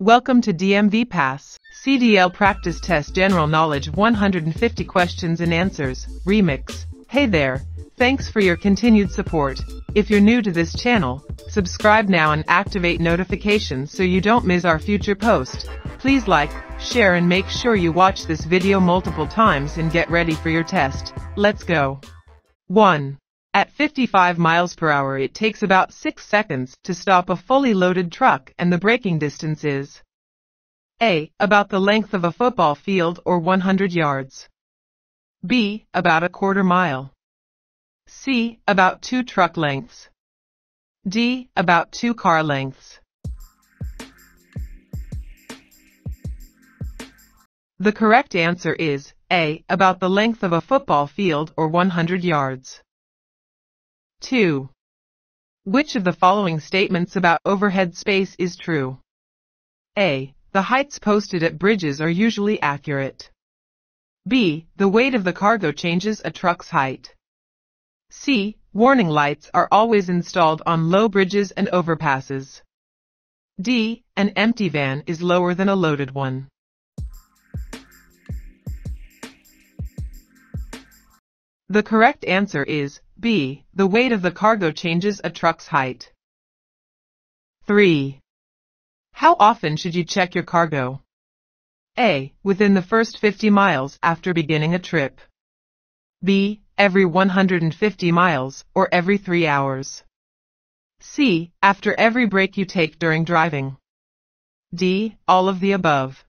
Welcome to DMV Pass, CDL Practice Test General Knowledge 150 Questions and Answers, Remix. Hey there, thanks for your continued support. If you're new to this channel, subscribe now and activate notifications so you don't miss our future post. Please like, share and make sure you watch this video multiple times and get ready for your test. Let's go. 1. At 55 miles per hour it takes about 6 seconds to stop a fully loaded truck and the braking distance is A. About the length of a football field or 100 yards. B. About a quarter mile. C. About 2 truck lengths. D. About 2 car lengths. The correct answer is A. About the length of a football field or 100 yards. 2. Which of the following statements about overhead space is true? A. The heights posted at bridges are usually accurate. B. The weight of the cargo changes a truck's height. C. Warning lights are always installed on low bridges and overpasses. D. An empty van is lower than a loaded one. The correct answer is B. The weight of the cargo changes a truck's height. 3. How often should you check your cargo? A. Within the first 50 miles after beginning a trip. B. Every 150 miles or every 3 hours. C. After every break you take during driving. D. All of the above.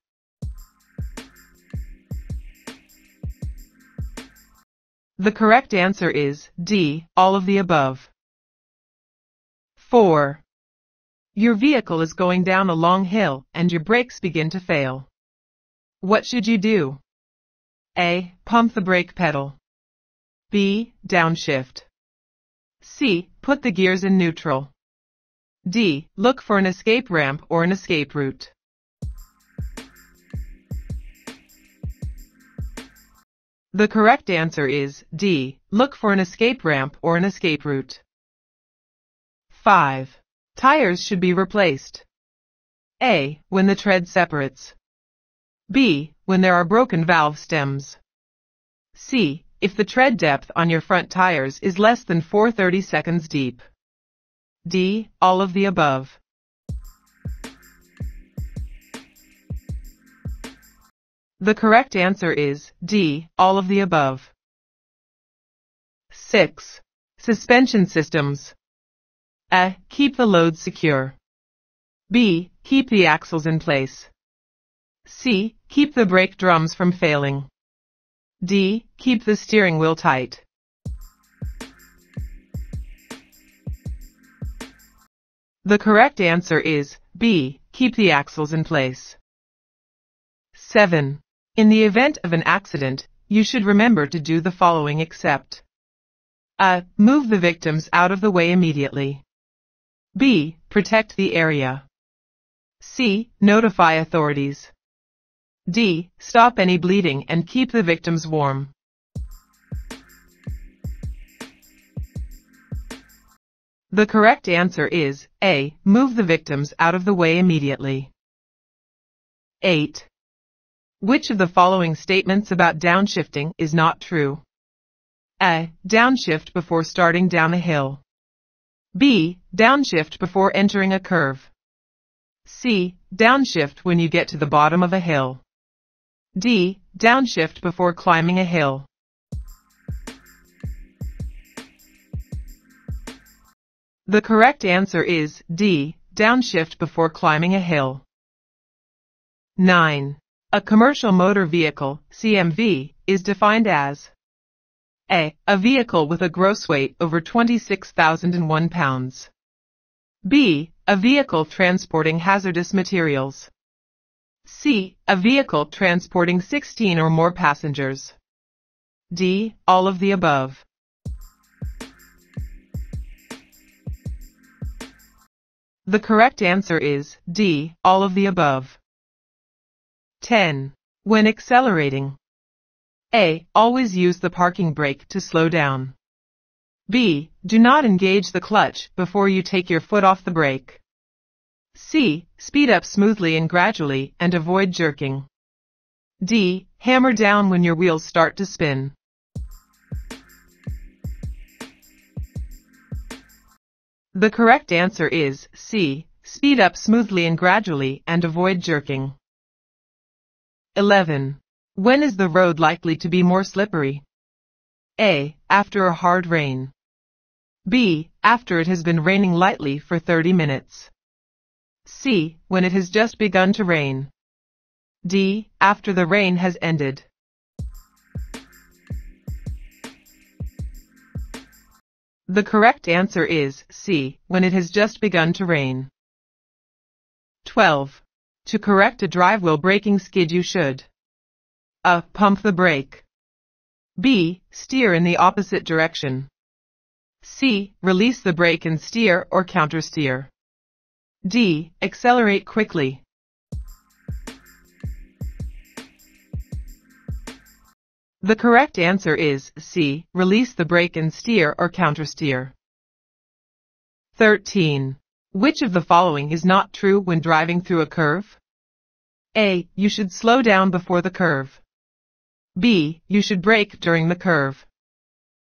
The correct answer is D, all of the above. 4. Your vehicle is going down a long hill and your brakes begin to fail. What should you do? A. Pump the brake pedal. B. Downshift. C. Put the gears in neutral. D. Look for an escape ramp or an escape route. The correct answer is D. Look for an escape ramp or an escape route. 5. Tires should be replaced. A. When the tread separates. B. When there are broken valve stems. C. If the tread depth on your front tires is less than 430 seconds deep. D. All of the above. The correct answer is D, all of the above. 6. Suspension systems. A. Keep the load secure. B. Keep the axles in place. C. Keep the brake drums from failing. D. Keep the steering wheel tight. The correct answer is B. Keep the axles in place. 7. In the event of an accident, you should remember to do the following except A. Move the victims out of the way immediately. B. Protect the area. C. Notify authorities. D. Stop any bleeding and keep the victims warm. The correct answer is A. Move the victims out of the way immediately. 8. Which of the following statements about downshifting is not true? A. Downshift before starting down a hill. B. Downshift before entering a curve. C. Downshift when you get to the bottom of a hill. D. Downshift before climbing a hill. The correct answer is D. Downshift before climbing a hill. 9. A commercial motor vehicle, CMV, is defined as A. A vehicle with a gross weight over 26,001 pounds. B. A vehicle transporting hazardous materials. C. A vehicle transporting 16 or more passengers. D. All of the above. The correct answer is D. All of the above. 10. When accelerating. A. Always use the parking brake to slow down. B. Do not engage the clutch before you take your foot off the brake. C. Speed up smoothly and gradually and avoid jerking. D. Hammer down when your wheels start to spin. The correct answer is C. Speed up smoothly and gradually and avoid jerking. 11. When is the road likely to be more slippery? A. After a hard rain. B. After it has been raining lightly for 30 minutes. C. When it has just begun to rain. D. After the rain has ended. The correct answer is C. When it has just begun to rain. 12. To correct a drive wheel braking skid you should A. Pump the brake. B. Steer in the opposite direction. C. Release the brake and steer or countersteer. D. Accelerate quickly. The correct answer is C. Release the brake and steer or countersteer. 13. Which of the following is not true when driving through a curve? A. You should slow down before the curve. B. You should brake during the curve.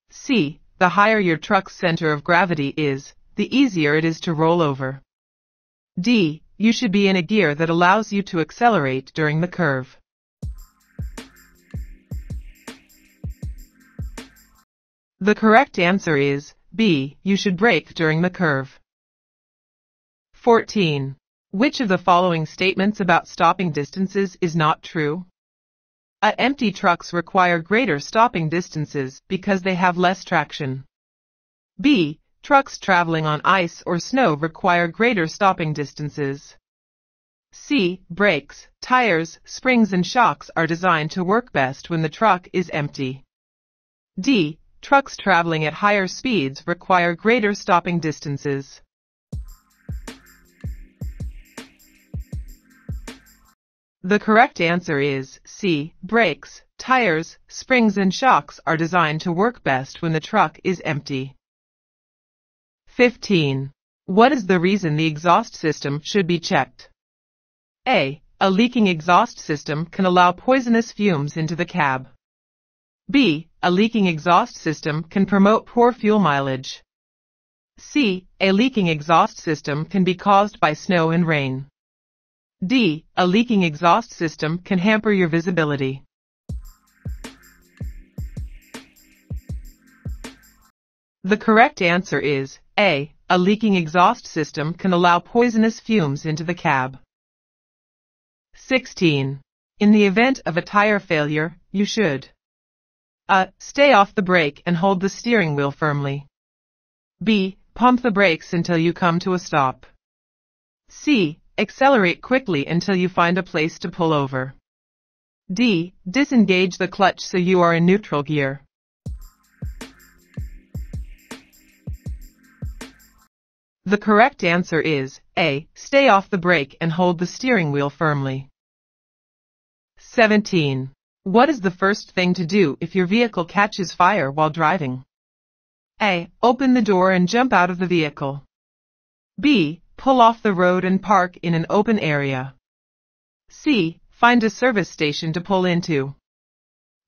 C. The higher your truck's center of gravity is, the easier it is to roll over. D. You should be in a gear that allows you to accelerate during the curve. The correct answer is B. You should brake during the curve. 14. Which of the following statements about stopping distances is not true? A. Empty trucks require greater stopping distances because they have less traction. B. Trucks traveling on ice or snow require greater stopping distances. C. Brakes, tires, springs and shocks are designed to work best when the truck is empty. D. Trucks traveling at higher speeds require greater stopping distances. The correct answer is C. Brakes, tires, springs and shocks are designed to work best when the truck is empty. 15. What is the reason the exhaust system should be checked? A. A leaking exhaust system can allow poisonous fumes into the cab. B. A leaking exhaust system can promote poor fuel mileage. C. A leaking exhaust system can be caused by snow and rain. D. A leaking exhaust system can hamper your visibility. The correct answer is A. A leaking exhaust system can allow poisonous fumes into the cab. 16. In the event of a tire failure, you should A. Stay off the brake and hold the steering wheel firmly. B. Pump the brakes until you come to a stop. C. Accelerate quickly until you find a place to pull over. D. Disengage the clutch so you are in neutral gear. The correct answer is A. Stay off the brake and hold the steering wheel firmly. 17. What is the first thing to do if your vehicle catches fire while driving? A. Open the door and jump out of the vehicle. B. Pull off the road and park in an open area. C. Find a service station to pull into.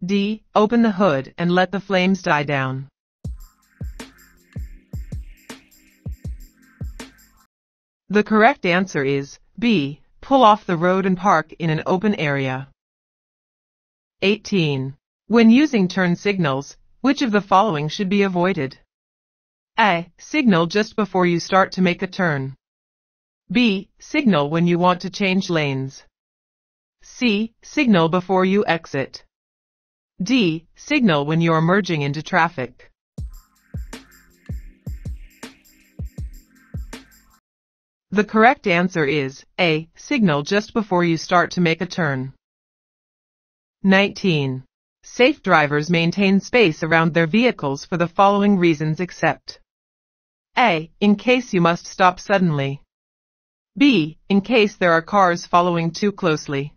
D. Open the hood and let the flames die down. The correct answer is B. Pull off the road and park in an open area. 18. When using turn signals, which of the following should be avoided? A. Signal just before you start to make a turn. B. Signal when you want to change lanes. C. Signal before you exit. D. Signal when you are merging into traffic. The correct answer is A. Signal just before you start to make a turn. 19. Safe drivers maintain space around their vehicles for the following reasons except A. In case you must stop suddenly. B. In case there are cars following too closely.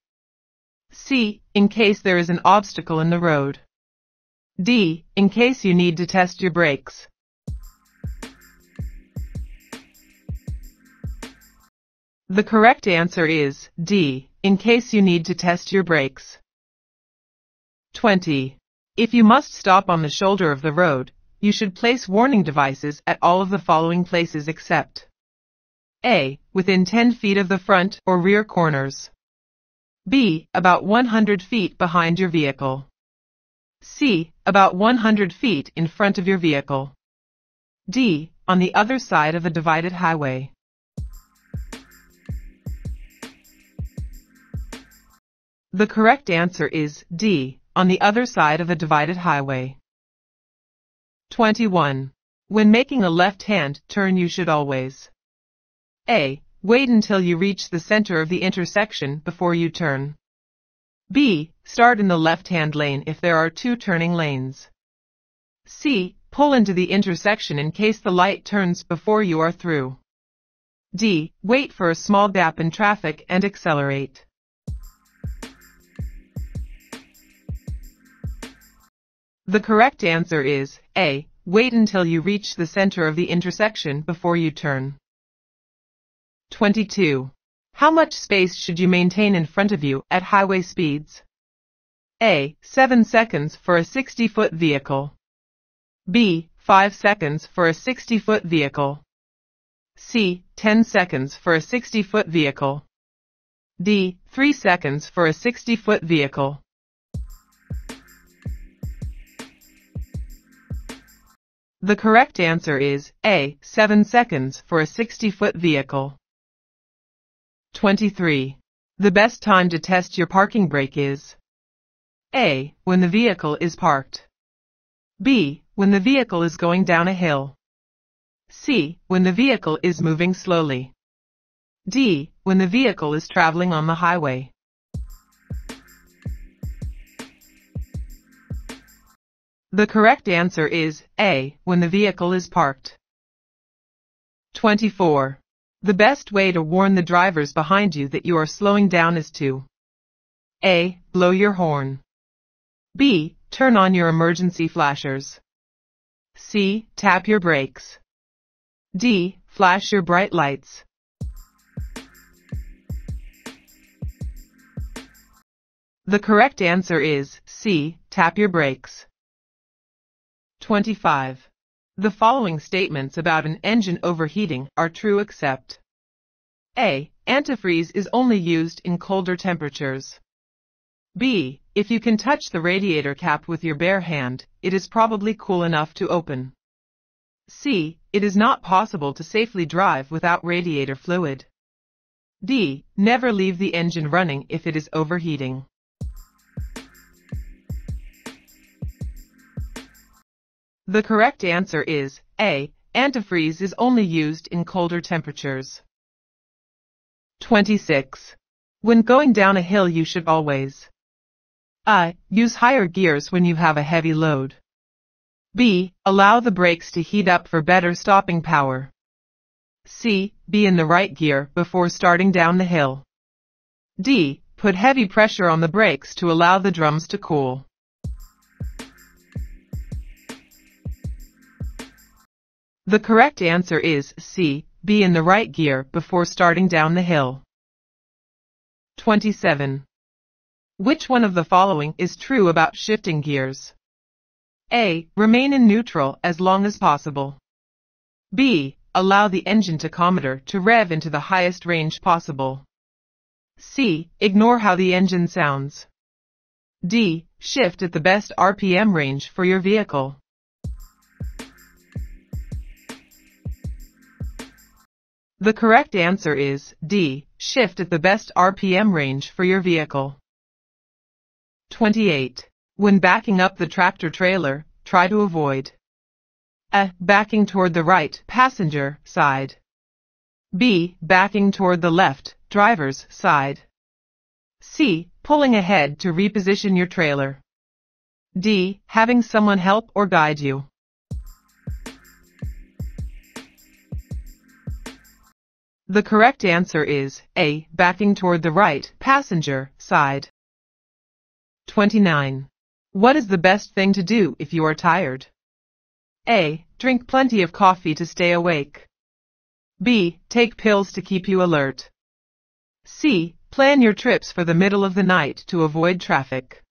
C. In case there is an obstacle in the road. D. In case you need to test your brakes. The correct answer is D, in case you need to test your brakes. 20. If you must stop on the shoulder of the road, you should place warning devices at all of the following places except A. Within 10 feet of the front or rear corners. B. About 100 feet behind your vehicle. C. About 100 feet in front of your vehicle. D. On the other side of a divided highway. The correct answer is D. On the other side of a divided highway. 21. When making a left-hand turn you should always A. Wait until you reach the center of the intersection before you turn. B. Start in the left-hand lane if there are two turning lanes. C. Pull into the intersection in case the light turns before you are through. D. Wait for a small gap in traffic and accelerate. The correct answer is A. Wait until you reach the center of the intersection before you turn. 22. How much space should you maintain in front of you at highway speeds? A. 7 seconds for a 60-foot vehicle. B. 5 seconds for a 60-foot vehicle. C. 10 seconds for a 60-foot vehicle. D. 3 seconds for a 60-foot vehicle. The correct answer is A. 7 seconds for a 60-foot vehicle. 23. The best time to test your parking brake is A. When the vehicle is parked. B. When the vehicle is going down a hill. C. When the vehicle is moving slowly. D. When the vehicle is traveling on the highway. The correct answer is A. When the vehicle is parked. 24. The best way to warn the drivers behind you that you are slowing down is to A. Blow your horn. B. Turn on your emergency flashers. C. Tap your brakes. D. Flash your bright lights. The correct answer is C. Tap your brakes. 25. The following statements about an engine overheating are true except A. Antifreeze is only used in colder temperatures. B. If you can touch the radiator cap with your bare hand, it is probably cool enough to open. C. It is not possible to safely drive without radiator fluid. D. Never leave the engine running if it is overheating. The correct answer is A. Antifreeze is only used in colder temperatures. 26. When going down a hill you should always A. Use higher gears when you have a heavy load. B. Allow the brakes to heat up for better stopping power. C. Be in the right gear before starting down the hill. D. Put heavy pressure on the brakes to allow the drums to cool. The correct answer is C. Be in the right gear before starting down the hill. 27. Which one of the following is true about shifting gears? A. Remain in neutral as long as possible. B. Allow the engine tachometer to rev into the highest range possible. C. Ignore how the engine sounds. D. Shift at the best RPM range for your vehicle. The correct answer is D. Shift at the best RPM range for your vehicle. 28. When backing up the tractor trailer, try to avoid A. Backing toward the right, passenger, side. B. Backing toward the left, driver's, side. C. Pulling ahead to reposition your trailer. D. Having someone help or guide you. The correct answer is A. Backing toward the right, passenger, side. 29. What is the best thing to do if you are tired? A. Drink plenty of coffee to stay awake. B. Take pills to keep you alert. C. Plan your trips for the middle of the night to avoid traffic.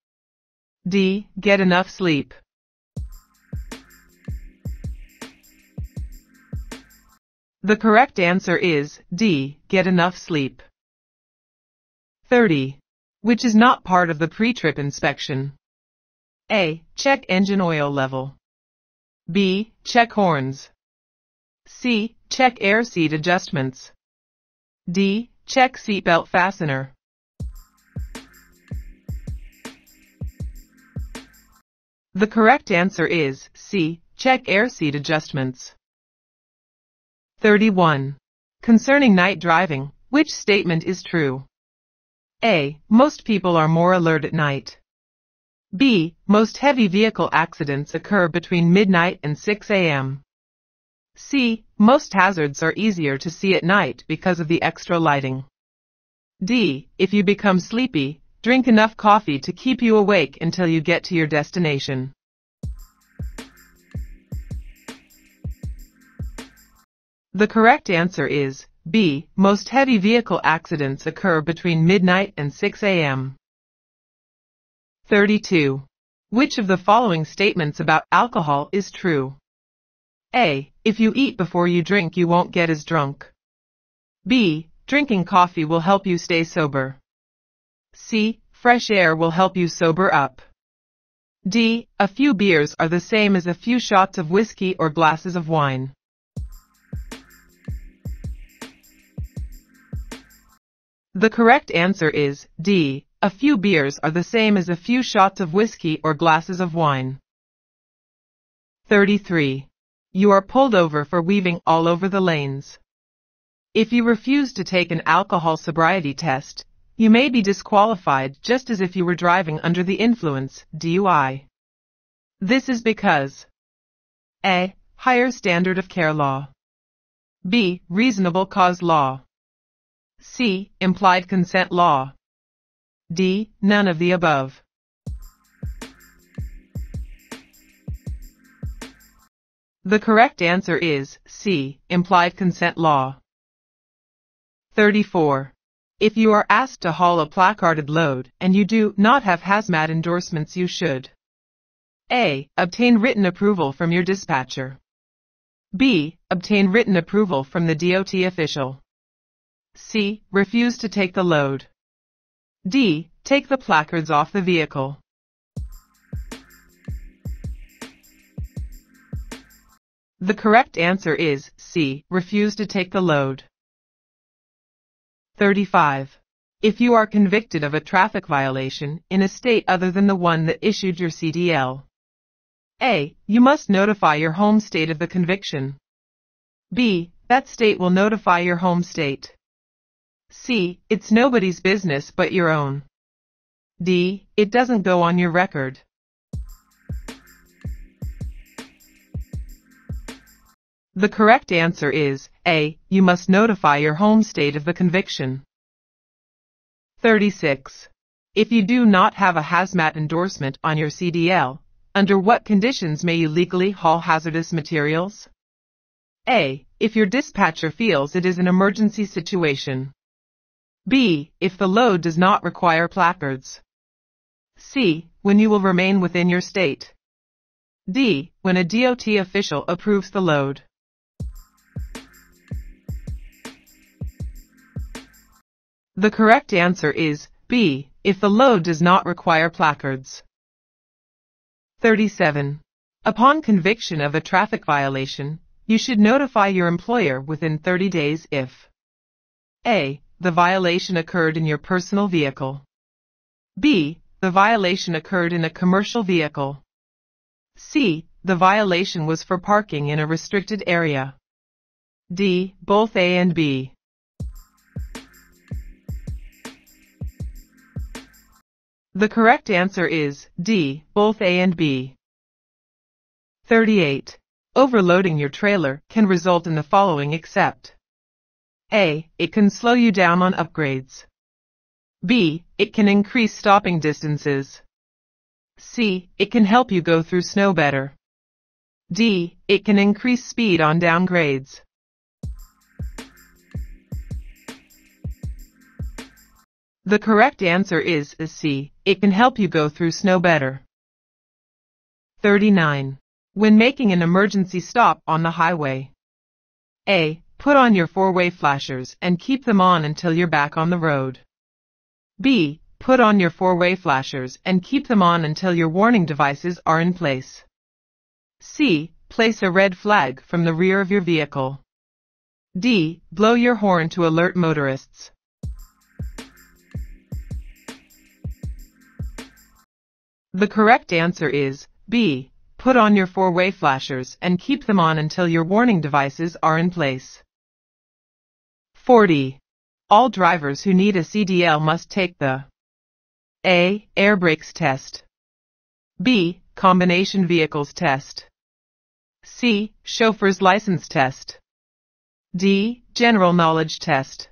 D. Get enough sleep. The correct answer is D. Get enough sleep. 30. Which is not part of the pre-trip inspection? A. Check engine oil level. B. Check horns. C. Check air seat adjustments. D. Check seatbelt fastener. The correct answer is C. Check air seat adjustments. 31. Concerning night driving, which statement is true? A. Most people are more alert at night. B. Most heavy vehicle accidents occur between midnight and 6 a.m. C. Most hazards are easier to see at night because of the extra lighting. D. If you become sleepy, drink enough coffee to keep you awake until you get to your destination. The correct answer is B. Most heavy vehicle accidents occur between midnight and 6 a.m. 32. Which of the following statements about alcohol is true? A. If you eat before you drink you won't get as drunk. B. Drinking coffee will help you stay sober. C. Fresh air will help you sober up. D. A few beers are the same as a few shots of whiskey or glasses of wine. The correct answer is D. A few beers are the same as a few shots of whiskey or glasses of wine. 33. You are pulled over for weaving all over the lanes. If you refuse to take an alcohol sobriety test, you may be disqualified just as if you were driving under the influence, DUI. This is because A. Higher standard of care law. B. Reasonable cause law. C. Implied consent law. D. None of the above. The correct answer is C. Implied consent law. 34. If you are asked to haul a placarded load and you do not have hazmat endorsements you should A. Obtain written approval from your dispatcher. B. Obtain written approval from the DOT official. C. Refuse to take the load. D. Take the placards off the vehicle. The correct answer is C. Refuse to take the load. 35. If you are convicted of a traffic violation in a state other than the one that issued your CDL, A. You must notify your home state of the conviction. B. That state will notify your home state. C. It's nobody's business but your own. D. It doesn't go on your record. The correct answer is A. You must notify your home state of the conviction. 36. If you do not have a hazmat endorsement on your CDL, under what conditions may you legally haul hazardous materials? A. If your dispatcher feels it is an emergency situation. B. If the load does not require placards. C. When you will remain within your state. D. When a DOT official approves the load. The correct answer is B. If the load does not require placards. 37. Upon conviction of a traffic violation, you should notify your employer within 30 days if A the violation occurred in your personal vehicle. B. The violation occurred in a commercial vehicle. C. The violation was for parking in a restricted area. D. Both A and B. The correct answer is D. Both A and B. 38. Overloading your trailer can result in the following except a. It can slow you down on upgrades. B. It can increase stopping distances. C. It can help you go through snow better. D. It can increase speed on downgrades. The correct answer is C. It can help you go through snow better. 39. When making an emergency stop on the highway. A. Put on your four-way flashers and keep them on until you're back on the road. B. Put on your four-way flashers and keep them on until your warning devices are in place. C. Place a red flag from the rear of your vehicle. D. Blow your horn to alert motorists. The correct answer is B. Put on your four-way flashers and keep them on until your warning devices are in place. 40. All drivers who need a CDL must take the A. Air brakes test B. Combination vehicles test C. Chauffeur's license test D. General knowledge test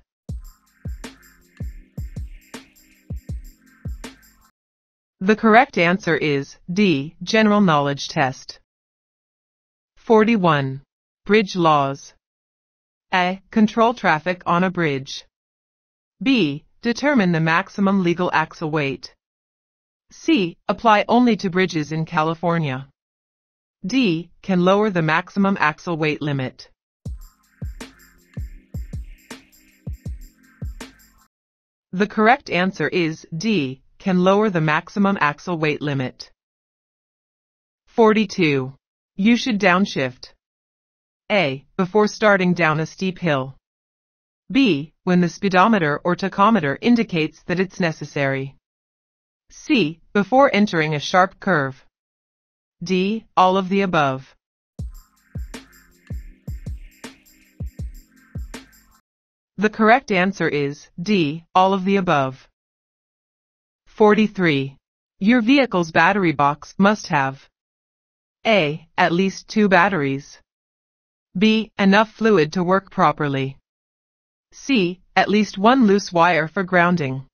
The correct answer is D. General Knowledge Test. 41. Bridge Laws A. Control traffic on a bridge. B. Determine the maximum legal axle weight. C. Apply only to bridges in California. D. Can lower the maximum axle weight limit. The correct answer is D can lower the maximum axle weight limit. 42. You should downshift. A. Before starting down a steep hill. B. When the speedometer or tachometer indicates that it's necessary. C. Before entering a sharp curve. D. All of the above. The correct answer is D. All of the above. 43. Your vehicle's battery box must have A. At least two batteries. B. Enough fluid to work properly. C. At least one loose wire for grounding.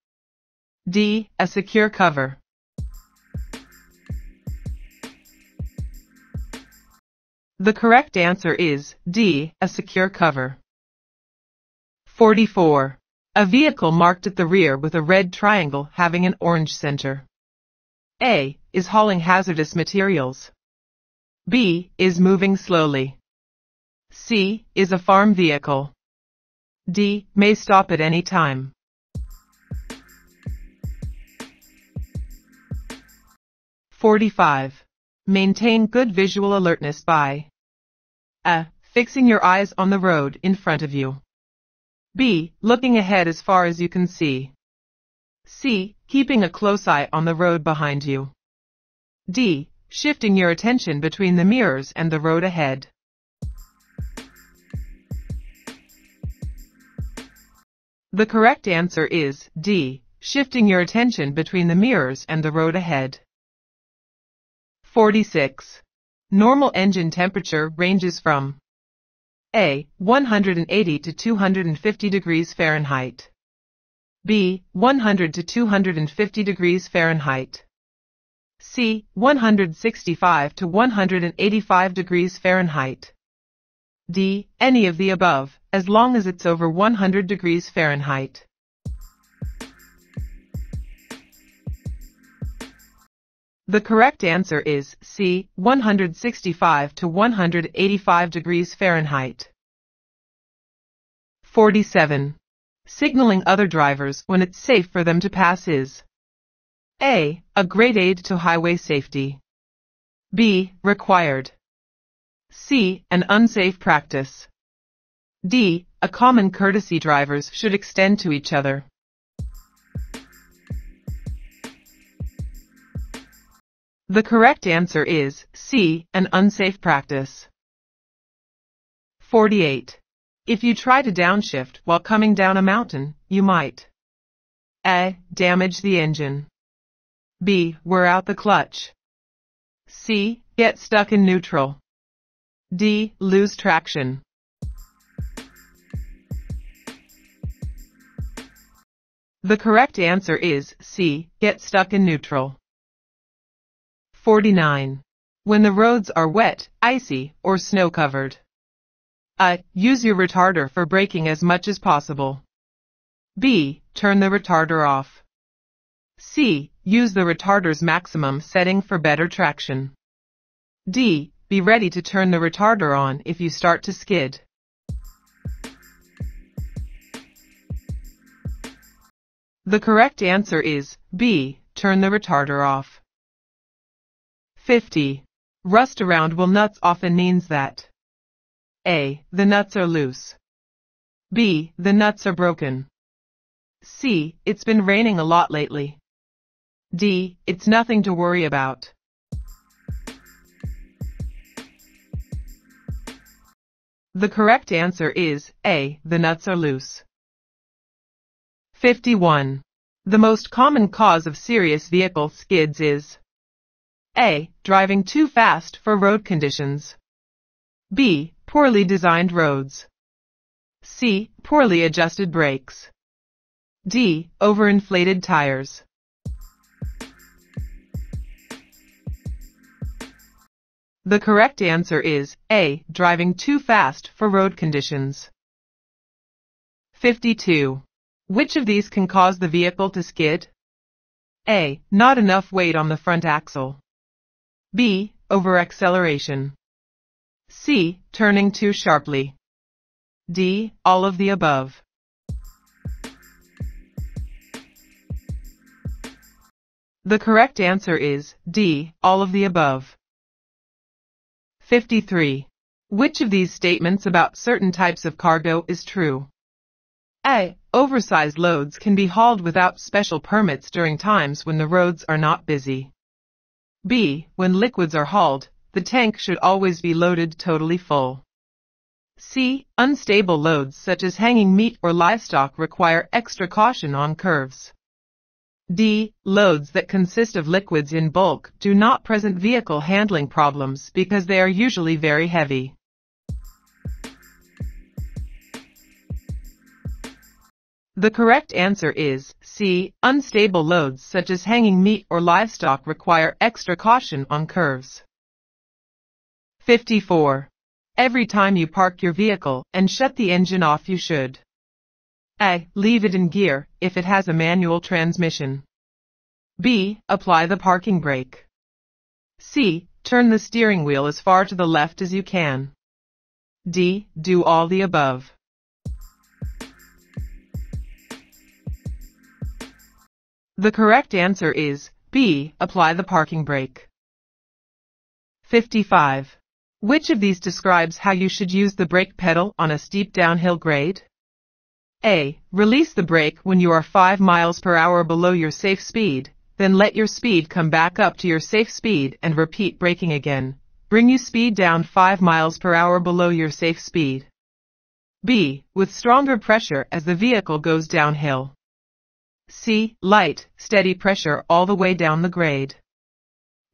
D. A secure cover. The correct answer is D. A secure cover. 44. A vehicle marked at the rear with a red triangle having an orange center. A. Is hauling hazardous materials. B. Is moving slowly. C. Is a farm vehicle. D. May stop at any time. Forty-five. Maintain good visual alertness by A. Fixing your eyes on the road in front of you. B. Looking ahead as far as you can see. C. Keeping a close eye on the road behind you. D. Shifting your attention between the mirrors and the road ahead. The correct answer is D. Shifting your attention between the mirrors and the road ahead. 46. Normal engine temperature ranges from a. 180 to 250 degrees Fahrenheit. B. 100 to 250 degrees Fahrenheit. C. 165 to 185 degrees Fahrenheit. D. Any of the above, as long as it's over 100 degrees Fahrenheit. The correct answer is C. 165 to 185 degrees Fahrenheit. 47. Signaling other drivers when it's safe for them to pass is A. A great aid to highway safety. B. Required. C. An unsafe practice. D. A common courtesy drivers should extend to each other. The correct answer is C. An unsafe practice. 48. If you try to downshift while coming down a mountain, you might A. Damage the engine. B. Wear out the clutch. C. Get stuck in neutral. D. Lose traction. The correct answer is C. Get stuck in neutral. 49. When the roads are wet, icy, or snow-covered. A. Use your retarder for braking as much as possible. B. Turn the retarder off. C. Use the retarder's maximum setting for better traction. D. Be ready to turn the retarder on if you start to skid. The correct answer is B. Turn the retarder off. 50. Rust around wheel nuts often means that A. The nuts are loose. B. The nuts are broken. C. It's been raining a lot lately. D. It's nothing to worry about. The correct answer is A. The nuts are loose. 51. The most common cause of serious vehicle skids is A. Driving too fast for road conditions. B. Poorly designed roads. C. Poorly adjusted brakes. D. Overinflated tires. The correct answer is A. Driving too fast for road conditions. 52. Which of these can cause the vehicle to skid? A. Not enough weight on the front axle. B. Over-acceleration. C. Turning too sharply. D. All of the above. The correct answer is D. All of the above. 53. Which of these statements about certain types of cargo is true? A. Oversized loads can be hauled without special permits during times when the roads are not busy. B. When liquids are hauled, the tank should always be loaded totally full. C. Unstable loads such as hanging meat or livestock require extra caution on curves. D. Loads that consist of liquids in bulk do not present vehicle handling problems because they are usually very heavy. The correct answer is C. Unstable loads such as hanging meat or livestock require extra caution on curves. 54. Every time you park your vehicle and shut the engine off you should A. Leave it in gear if it has a manual transmission. B. Apply the parking brake. C. Turn the steering wheel as far to the left as you can. D. Do all the above. The correct answer is B. Apply the parking brake. 55. Which of these describes how you should use the brake pedal on a steep downhill grade? A. Release the brake when you are 5 miles per hour below your safe speed, then let your speed come back up to your safe speed and repeat braking again. Bring you speed down 5 miles per hour below your safe speed. B. With stronger pressure as the vehicle goes downhill. C. Light, steady pressure all the way down the grade.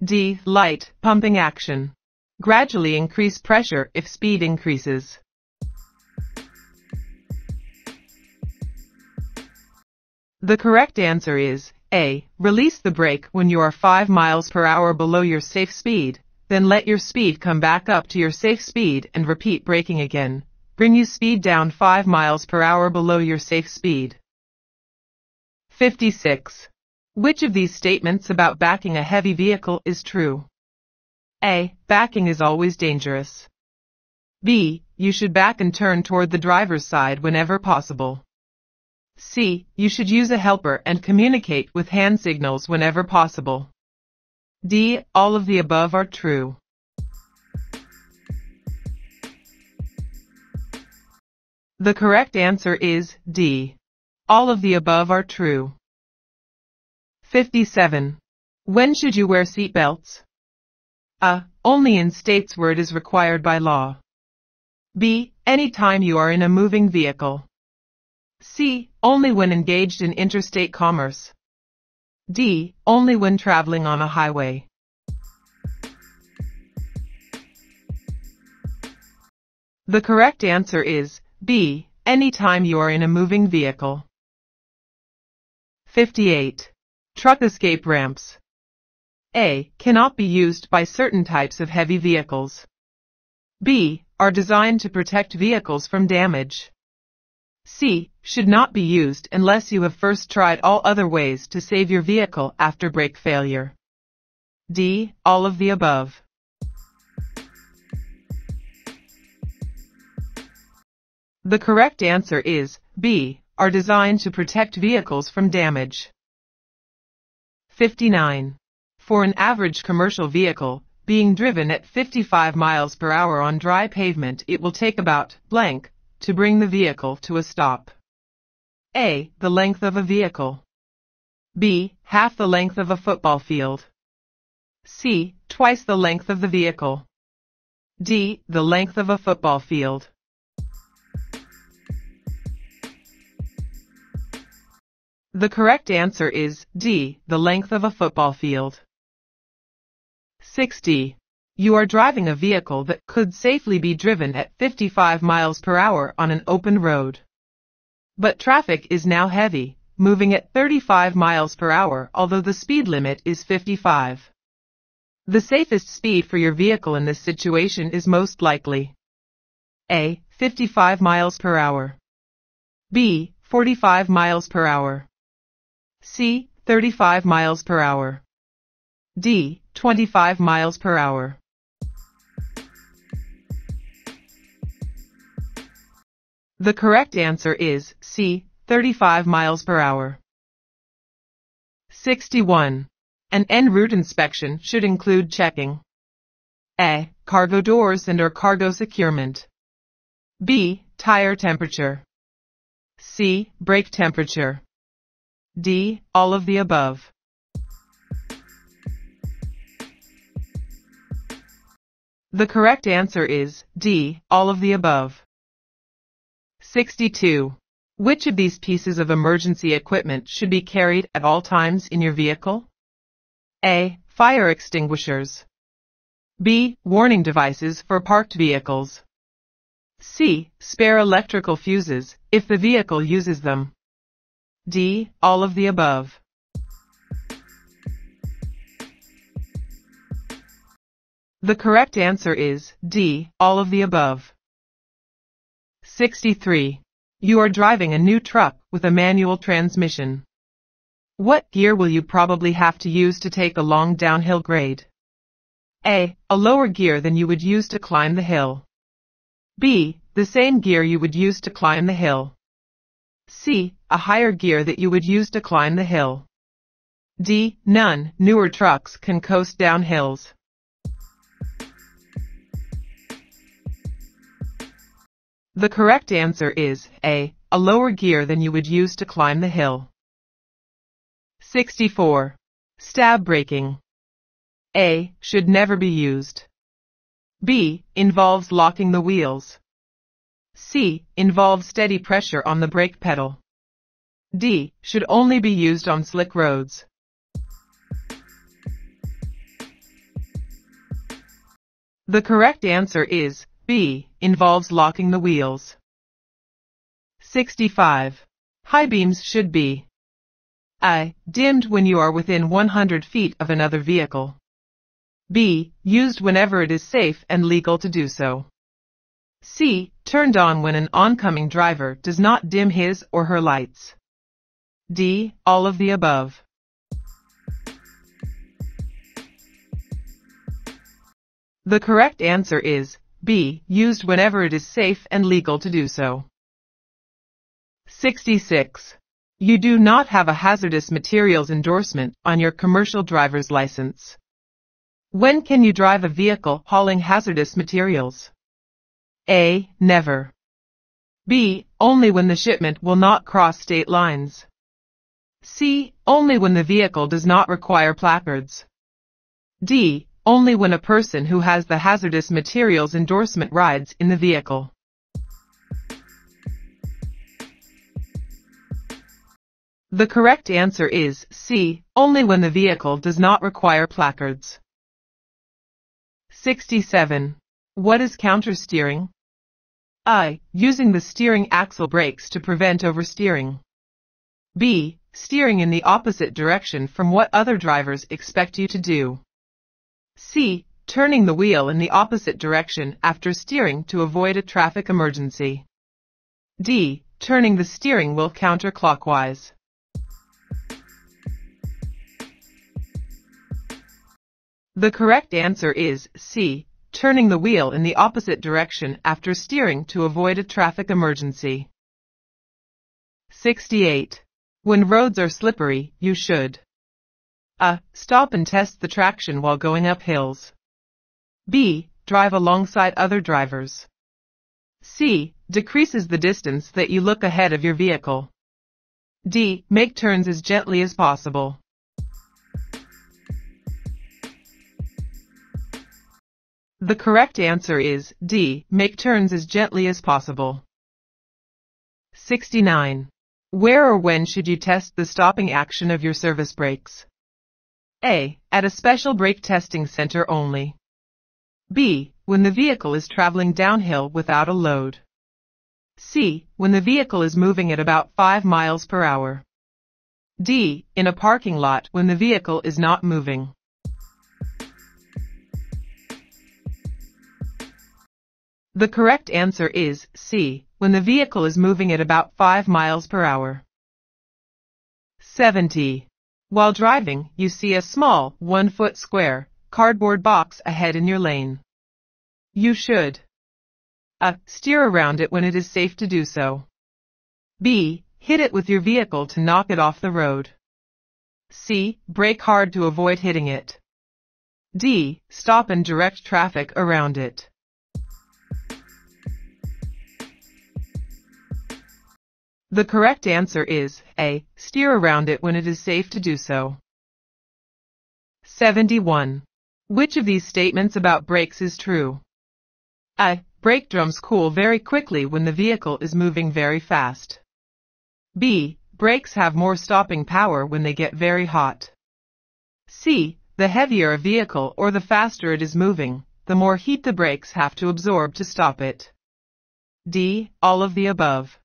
D. Light, pumping action. Gradually increase pressure if speed increases. The correct answer is A. Release the brake when you are 5 miles per hour below your safe speed, then let your speed come back up to your safe speed and repeat braking again. Bring you speed down 5 miles per hour below your safe speed. 56. Which of these statements about backing a heavy vehicle is true? A. Backing is always dangerous. B. You should back and turn toward the driver's side whenever possible. C. You should use a helper and communicate with hand signals whenever possible. D. All of the above are true. The correct answer is D. All of the above are true. 57. When should you wear seatbelts? A. Only in states where it is required by law. B. Anytime you are in a moving vehicle. C. Only when engaged in interstate commerce. D. Only when traveling on a highway. The correct answer is B. Anytime you are in a moving vehicle. 58. Truck escape ramps. A. Cannot be used by certain types of heavy vehicles. B. Are designed to protect vehicles from damage. C. Should not be used unless you have first tried all other ways to save your vehicle after brake failure. D. All of the above. The correct answer is B. Are designed to protect vehicles from damage. 59. For an average commercial vehicle, being driven at 55 miles per hour on dry pavement it will take about blank to bring the vehicle to a stop. A. The length of a vehicle. B. Half the length of a football field. C. Twice the length of the vehicle. D. The length of a football field. The correct answer is D. The length of a football field. 60. You are driving a vehicle that could safely be driven at 55 miles per hour on an open road. But traffic is now heavy, moving at 35 miles per hour although the speed limit is 55. The safest speed for your vehicle in this situation is most likely A. 55 miles per hour B. 45 miles per hour C. 35 miles per hour D. 25 miles per hour. The correct answer is C. 35 miles per hour. 61. An en route inspection should include checking A. Cargo doors and or cargo securement. B. Tire temperature. C. Brake temperature. D. All of the above. The correct answer is D, all of the above. 62. Which of these pieces of emergency equipment should be carried at all times in your vehicle? A. Fire extinguishers. B. Warning devices for parked vehicles. C. Spare electrical fuses, if the vehicle uses them. D. All of the above. The correct answer is D, all of the above. 63. You are driving a new truck with a manual transmission. What gear will you probably have to use to take a long downhill grade? A. A lower gear than you would use to climb the hill. B. The same gear you would use to climb the hill. C. A higher gear that you would use to climb the hill. D. None. Newer trucks can coast down hills. The correct answer is A. A lower gear than you would use to climb the hill. 64. Stab braking. A. Should never be used. B. Involves locking the wheels. C. Involves steady pressure on the brake pedal. D. Should only be used on slick roads. The correct answer is B. Involves locking the wheels. 65. High beams should be A. Dimmed when you are within 100 feet of another vehicle. B. Used whenever it is safe and legal to do so. C. Turned on when an oncoming driver does not dim his or her lights. D. All of the above. The correct answer is B. Used whenever it is safe and legal to do so. 66. You do not have a hazardous materials endorsement on your commercial driver's license. When can you drive a vehicle hauling hazardous materials? A. Never. B. Only when the shipment will not cross state lines. C. Only when the vehicle does not require placards. D only when a person who has the hazardous materials endorsement rides in the vehicle. The correct answer is C, only when the vehicle does not require placards. 67. What is countersteering? I. Using the steering axle brakes to prevent oversteering. B. Steering in the opposite direction from what other drivers expect you to do. C. Turning the wheel in the opposite direction after steering to avoid a traffic emergency. D. turning the steering wheel counterclockwise. The correct answer is C, turning the wheel in the opposite direction after steering to avoid a traffic emergency. 68. When roads are slippery, you should a. Stop and test the traction while going up hills. b. Drive alongside other drivers. c. Decreases the distance that you look ahead of your vehicle. d. Make turns as gently as possible. The correct answer is D. Make turns as gently as possible. 69. Where or when should you test the stopping action of your service brakes? A. At a special brake testing center only. B. When the vehicle is traveling downhill without a load. C. When the vehicle is moving at about 5 miles per hour. D. In a parking lot when the vehicle is not moving. The correct answer is C, when the vehicle is moving at about 5 miles per hour. 70. While driving, you see a small, one-foot square, cardboard box ahead in your lane. You should a. Steer around it when it is safe to do so. b. Hit it with your vehicle to knock it off the road. c. Brake hard to avoid hitting it. d. Stop and direct traffic around it. The correct answer is A. Steer around it when it is safe to do so. 71. Which of these statements about brakes is true? A. Brake drums cool very quickly when the vehicle is moving very fast. B. Brakes have more stopping power when they get very hot. C. The heavier a vehicle or the faster it is moving, the more heat the brakes have to absorb to stop it. D. All of the above.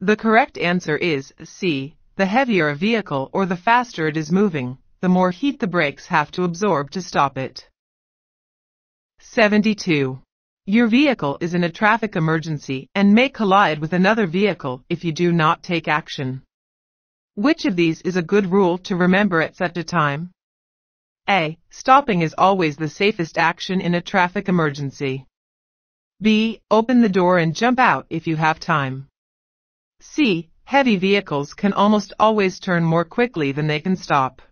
The correct answer is C. The heavier a vehicle or the faster it is moving, the more heat the brakes have to absorb to stop it. 72. Your vehicle is in a traffic emergency and may collide with another vehicle if you do not take action. Which of these is a good rule to remember at such a time? A. Stopping is always the safest action in a traffic emergency. B. Open the door and jump out if you have time. C. Heavy vehicles can almost always turn more quickly than they can stop.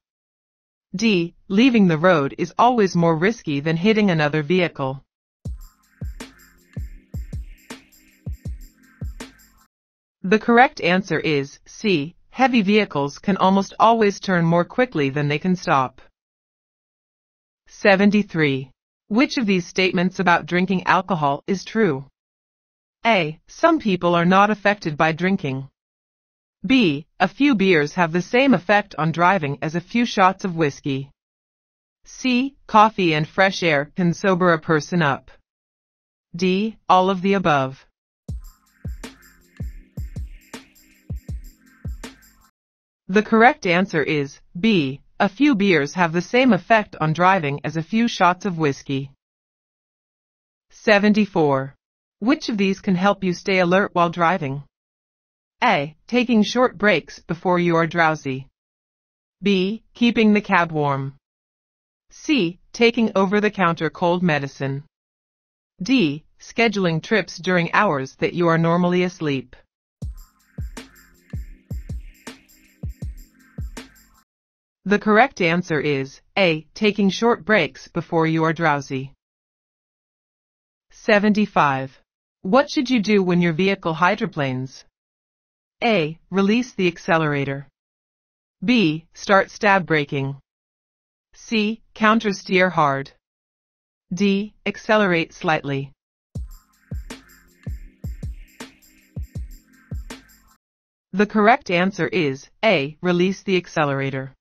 D. Leaving the road is always more risky than hitting another vehicle. The correct answer is C. Heavy vehicles can almost always turn more quickly than they can stop. 73. Which of these statements about drinking alcohol is true? A. Some people are not affected by drinking. B. A few beers have the same effect on driving as a few shots of whiskey. C. Coffee and fresh air can sober a person up. D. All of the above. The correct answer is B. A few beers have the same effect on driving as a few shots of whiskey. 74. Which of these can help you stay alert while driving? A. Taking short breaks before you are drowsy. B. Keeping the cab warm. C. Taking over-the-counter cold medicine. D. Scheduling trips during hours that you are normally asleep. The correct answer is A. Taking short breaks before you are drowsy. 75. What should you do when your vehicle hydroplanes? A. Release the accelerator. B. Start stab braking. C. Counter steer hard. D. Accelerate slightly. The correct answer is A. Release the accelerator.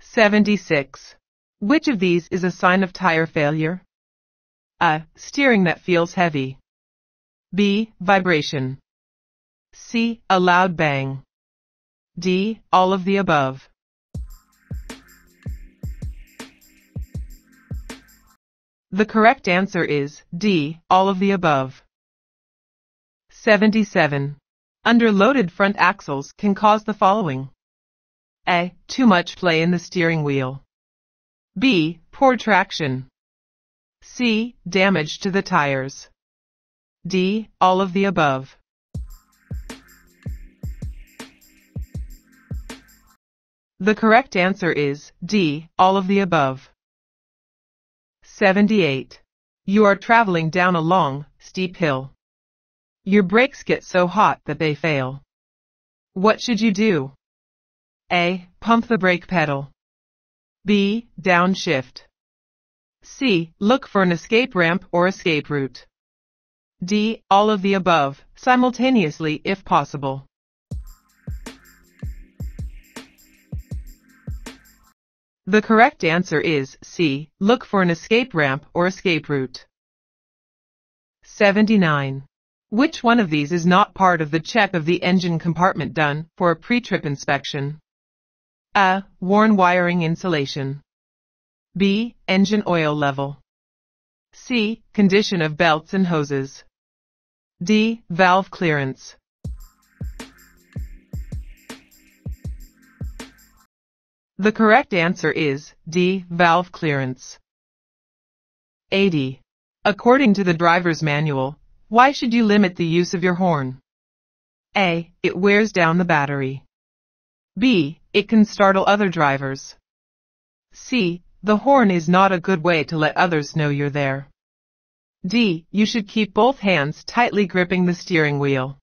76. Which of these is a sign of tire failure? A. Steering that feels heavy. B. Vibration. C. A loud bang. D. All of the above. The correct answer is D, all of the above. 77. Underloaded front axles can cause the following. A. Too much play in the steering wheel. B. Poor traction. C. Damage to the tires. D. All of the above. The correct answer is D. All of the above. 78. You are traveling down a long, steep hill. Your brakes get so hot that they fail. What should you do? A. Pump the brake pedal. B. Downshift. C. Look for an escape ramp or escape route. D. All of the above, simultaneously if possible. The correct answer is C. Look for an escape ramp or escape route. 79. Which one of these is not part of the check of the engine compartment done for a pre-trip inspection? A. Worn wiring insulation. B. Engine oil level. C. Condition of belts and hoses. D. Valve clearance. The correct answer is D. Valve clearance. 80. According to the driver's manual, why should you limit the use of your horn? A. It wears down the battery. B. It can startle other drivers. C. The horn is not a good way to let others know you're there. D. You should keep both hands tightly gripping the steering wheel.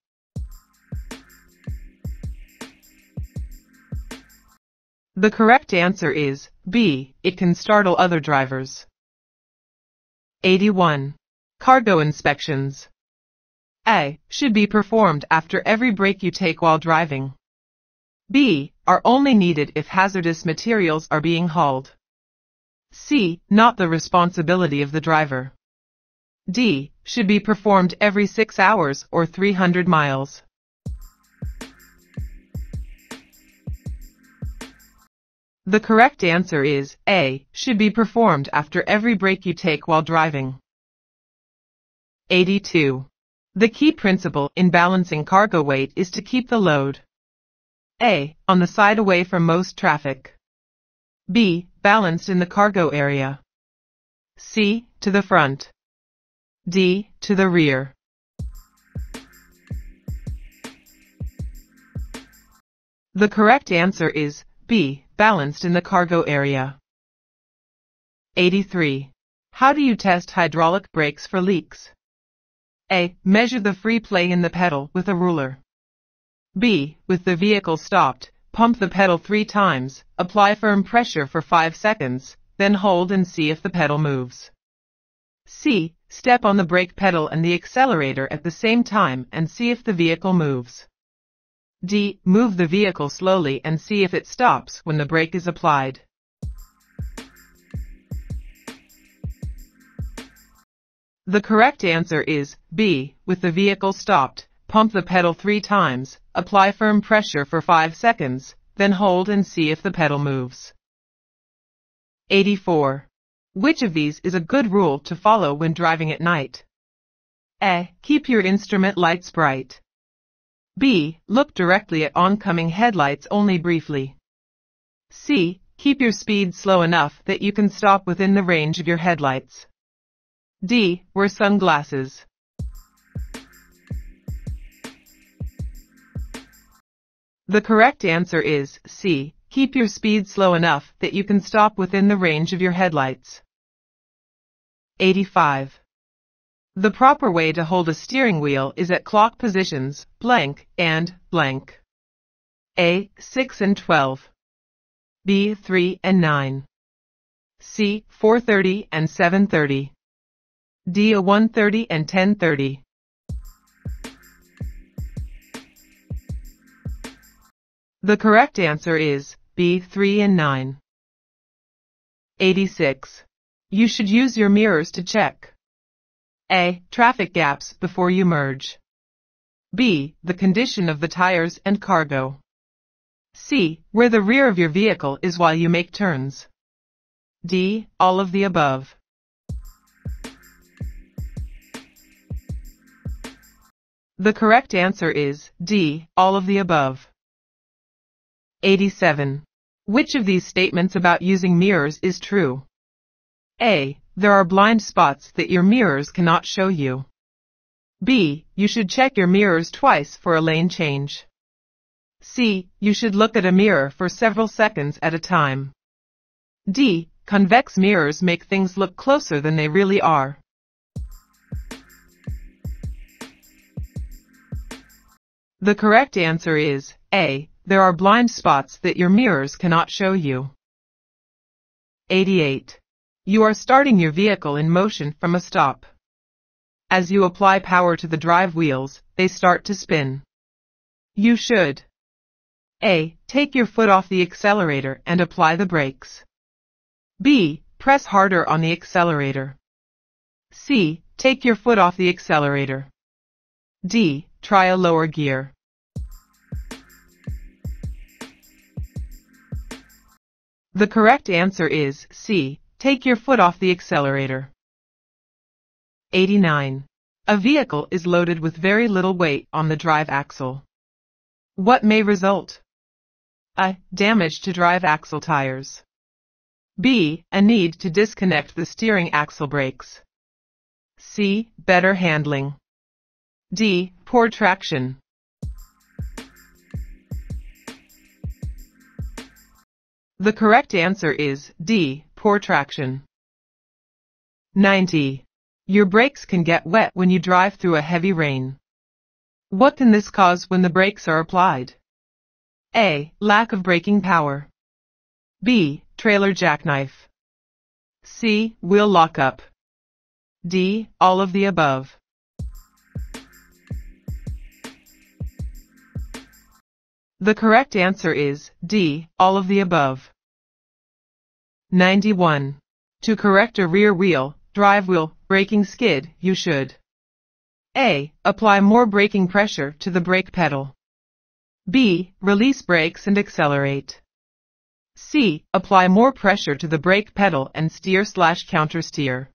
The correct answer is B. It can startle other drivers. 81. Cargo inspections. A. Should be performed after every break you take while driving. B. Are only needed if hazardous materials are being hauled. C. Not the responsibility of the driver. D. Should be performed every 6 hours or 300 miles. The correct answer is A. Should be performed after every break you take while driving. 82. The key principle in balancing cargo weight is to keep the load A. On the side away from most traffic. B. Balanced in the cargo area. C. To the front. D. To the rear. The correct answer is B balanced in the cargo area. 83. How do you test hydraulic brakes for leaks? A. Measure the free play in the pedal with a ruler. B. With the vehicle stopped, pump the pedal three times, apply firm pressure for 5 seconds, then hold and see if the pedal moves. C. Step on the brake pedal and the accelerator at the same time and see if the vehicle moves. D. Move the vehicle slowly and see if it stops when the brake is applied. The correct answer is B. With the vehicle stopped, pump the pedal three times, apply firm pressure for 5 seconds, then hold and see if the pedal moves. 84. Which of these is a good rule to follow when driving at night? A. Keep your instrument lights bright. B. Look directly at oncoming headlights only briefly. C. Keep your speed slow enough that you can stop within the range of your headlights. D. Wear sunglasses. The correct answer is C. Keep your speed slow enough that you can stop within the range of your headlights. 85. The proper way to hold a steering wheel is at clock positions, blank, and blank. A. 6 and 12. B. 3 and 9. C. 4.30 and 7.30. D. 1.30 and 10.30. The correct answer is B 3 and 9. 86. You should use your mirrors to check. A. Traffic gaps before you merge. B. The condition of the tires and cargo. C. Where the rear of your vehicle is while you make turns. D. All of the above. The correct answer is D. All of the above. 87. Which of these statements about using mirrors is true? A. There are blind spots that your mirrors cannot show you. B. You should check your mirrors twice for a lane change. C. You should look at a mirror for several seconds at a time. D. Convex mirrors make things look closer than they really are. The correct answer is A. There are blind spots that your mirrors cannot show you. 88. You are starting your vehicle in motion from a stop. As you apply power to the drive wheels, they start to spin. You should A. Take your foot off the accelerator and apply the brakes. B. Press harder on the accelerator. C. Take your foot off the accelerator. D. Try a lower gear. The correct answer is C. Take your foot off the accelerator. 89. A vehicle is loaded with very little weight on the drive axle. What may result? A. Damage to drive axle tires. B. A need to disconnect the steering axle brakes. C. Better handling. D. Poor traction. The correct answer is D. Poor traction. 90. Your brakes can get wet when you drive through a heavy rain. What can this cause when the brakes are applied? A. Lack of braking power. B. Trailer jackknife. C. Wheel lockup. D. All of the above. The correct answer is D. All of the above. 91. To correct a rear wheel, drive wheel, braking skid, you should A. Apply more braking pressure to the brake pedal. B. Release brakes and accelerate. C. Apply more pressure to the brake pedal and steer slash counter steer.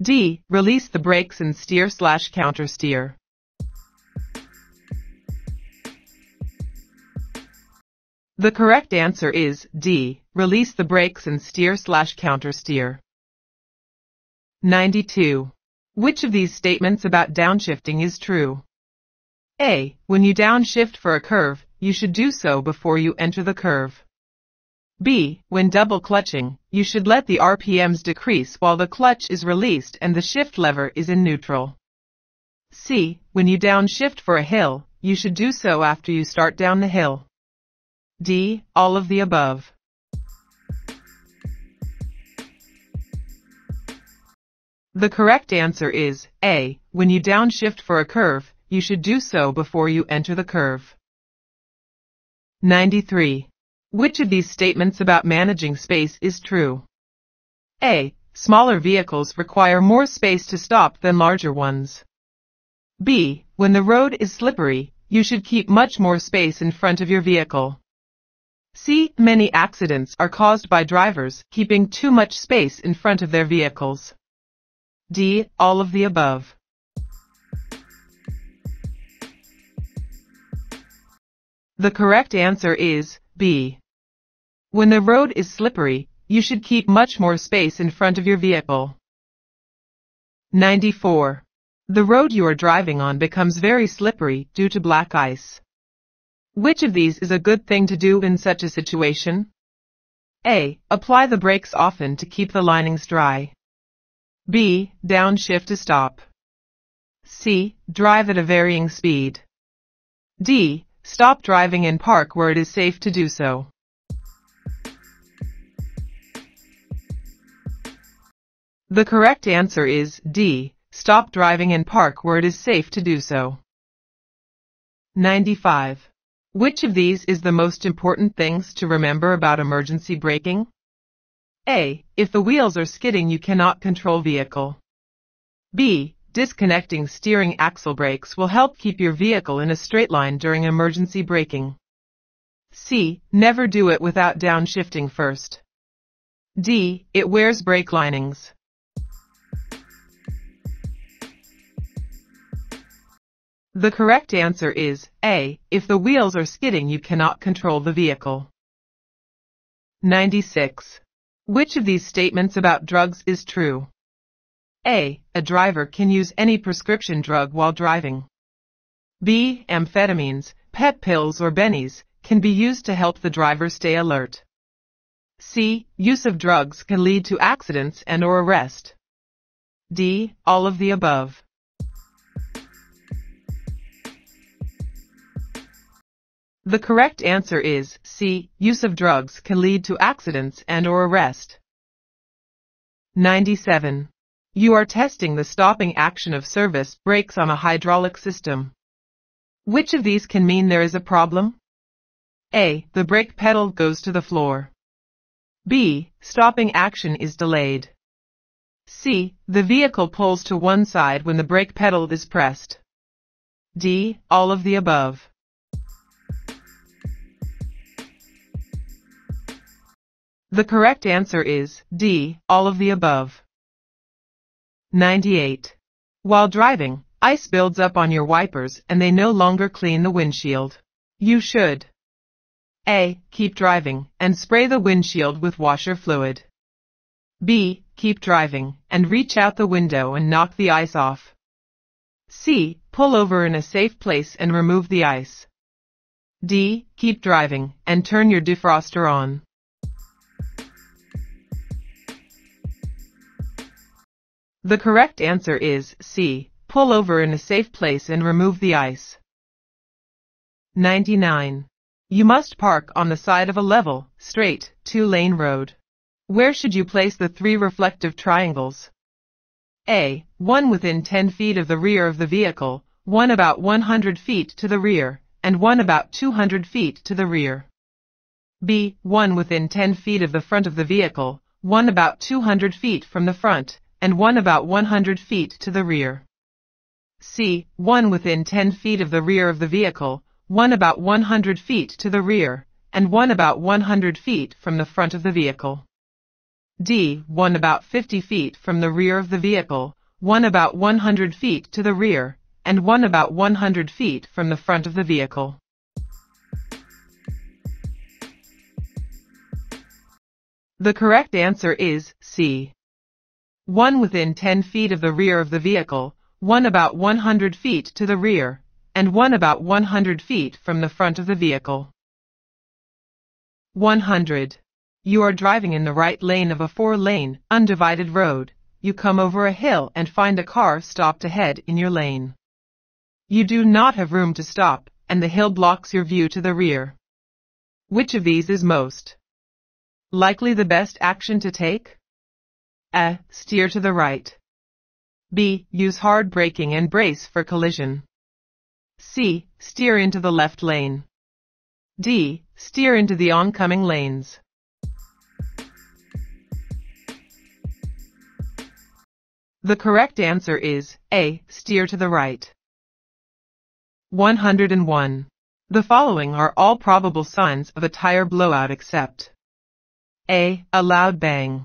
D. Release the brakes and steer slash counter The correct answer is D. Release the brakes and steer slash counter steer. 92. Which of these statements about downshifting is true? A. When you downshift for a curve, you should do so before you enter the curve. B. When double clutching, you should let the RPMs decrease while the clutch is released and the shift lever is in neutral. C. When you downshift for a hill, you should do so after you start down the hill. D. All of the above. The correct answer is A. When you downshift for a curve, you should do so before you enter the curve. 93. Which of these statements about managing space is true? A. Smaller vehicles require more space to stop than larger ones. B. When the road is slippery, you should keep much more space in front of your vehicle. C. Many accidents are caused by drivers keeping too much space in front of their vehicles. D. All of the above. The correct answer is B. When the road is slippery, you should keep much more space in front of your vehicle. 94. The road you are driving on becomes very slippery due to black ice. Which of these is a good thing to do in such a situation? A. Apply the brakes often to keep the linings dry. B. Downshift to stop. C. Drive at a varying speed. D. Stop driving and park where it is safe to do so. The correct answer is D. Stop driving and park where it is safe to do so. 95. Which of these is the most important things to remember about emergency braking? A. If the wheels are skidding you cannot control vehicle. B. Disconnecting steering axle brakes will help keep your vehicle in a straight line during emergency braking. C. Never do it without downshifting first. D. It wears brake linings. The correct answer is A. If the wheels are skidding you cannot control the vehicle. 96. Which of these statements about drugs is true? A. A driver can use any prescription drug while driving. B. Amphetamines, pep pills or bennies can be used to help the driver stay alert. C. Use of drugs can lead to accidents and or arrest. D. All of the above. The correct answer is C. Use of drugs can lead to accidents and or arrest. 97. You are testing the stopping action of service brakes on a hydraulic system. Which of these can mean there is a problem? A. The brake pedal goes to the floor. B. Stopping action is delayed. C. The vehicle pulls to one side when the brake pedal is pressed. D. All of the above. The correct answer is D, all of the above. 98. While driving, ice builds up on your wipers and they no longer clean the windshield. You should A. Keep driving and spray the windshield with washer fluid. B. Keep driving and reach out the window and knock the ice off. C. Pull over in a safe place and remove the ice. D. Keep driving and turn your defroster on. The correct answer is C. Pull over in a safe place and remove the ice. 99. You must park on the side of a level, straight, two-lane road. Where should you place the three reflective triangles? A. One within 10 feet of the rear of the vehicle, one about 100 feet to the rear, and one about 200 feet to the rear. B. One within 10 feet of the front of the vehicle, one about 200 feet from the front, and one about 100 feet to the rear. C. One within 10 feet of the rear of the vehicle, one about 100 feet to the rear, and one about 100 feet from the front of the vehicle. D. One about 50 feet from the rear of the vehicle, one about 100 feet to the rear, and one about 100 feet from the front of the vehicle. The correct answer is C one within 10 feet of the rear of the vehicle, one about 100 feet to the rear, and one about 100 feet from the front of the vehicle. 100. You are driving in the right lane of a four-lane, undivided road. You come over a hill and find a car stopped ahead in your lane. You do not have room to stop, and the hill blocks your view to the rear. Which of these is most likely the best action to take? A. Steer to the right. B. Use hard braking and brace for collision. C. Steer into the left lane. D. Steer into the oncoming lanes. The correct answer is A. Steer to the right. 101. The following are all probable signs of a tire blowout except A. A loud bang.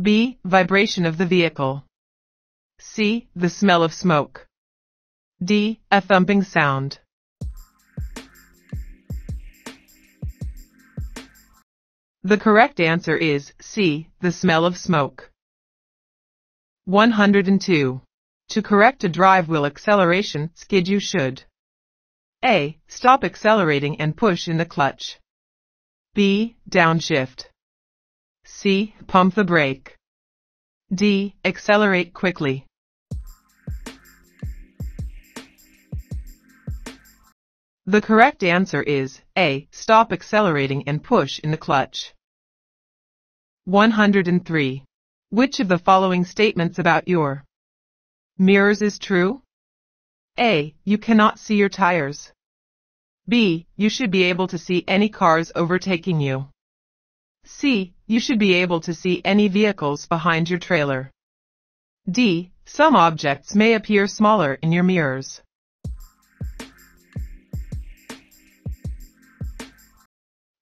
B. Vibration of the vehicle. C. The smell of smoke. D. A thumping sound. The correct answer is C. The smell of smoke. 102. To correct a drive wheel acceleration skid you should A. Stop accelerating and push in the clutch. B. Downshift. C. Pump the brake. D. Accelerate quickly. The correct answer is A. Stop accelerating and push in the clutch. 103. Which of the following statements about your mirrors is true? A. You cannot see your tires. B. You should be able to see any cars overtaking you. C. You should be able to see any vehicles behind your trailer. D. Some objects may appear smaller in your mirrors.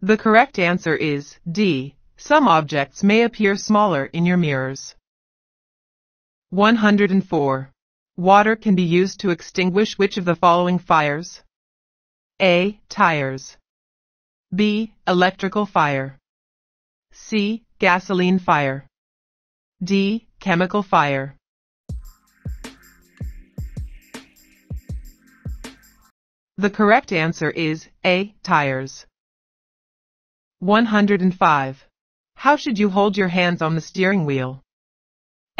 The correct answer is D. Some objects may appear smaller in your mirrors. 104. Water can be used to extinguish which of the following fires? A. Tires. B. Electrical fire. C. Gasoline fire. D. Chemical fire. The correct answer is A. Tires. 105. How should you hold your hands on the steering wheel?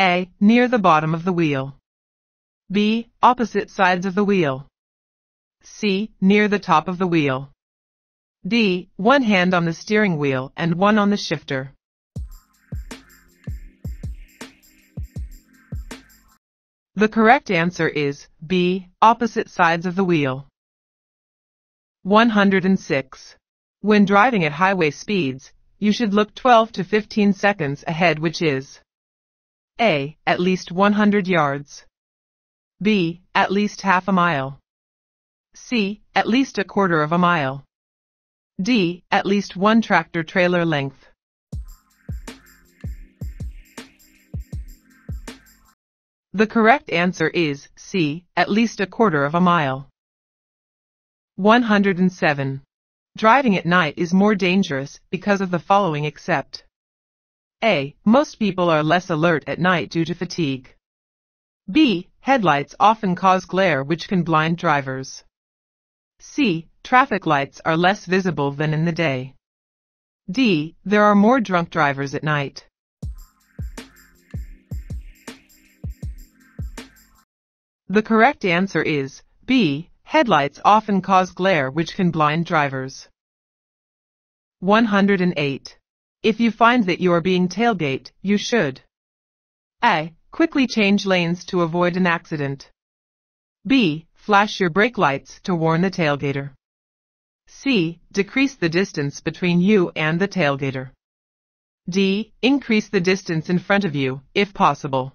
A. Near the bottom of the wheel. B. Opposite sides of the wheel. C. Near the top of the wheel. D. One hand on the steering wheel and one on the shifter. The correct answer is B. Opposite sides of the wheel. 106. When driving at highway speeds, you should look 12 to 15 seconds ahead which is A. At least 100 yards. B. At least half a mile. C. At least a quarter of a mile. D. At least one tractor trailer length. The correct answer is C. At least a quarter of a mile. 107. Driving at night is more dangerous because of the following except A. Most people are less alert at night due to fatigue. B. Headlights often cause glare which can blind drivers. C. Traffic lights are less visible than in the day. D. There are more drunk drivers at night. The correct answer is B. Headlights often cause glare which can blind drivers. 108. If you find that you are being tailgate, you should A. Quickly change lanes to avoid an accident. B. Flash your brake lights to warn the tailgater. C. Decrease the distance between you and the tailgater. D. Increase the distance in front of you, if possible.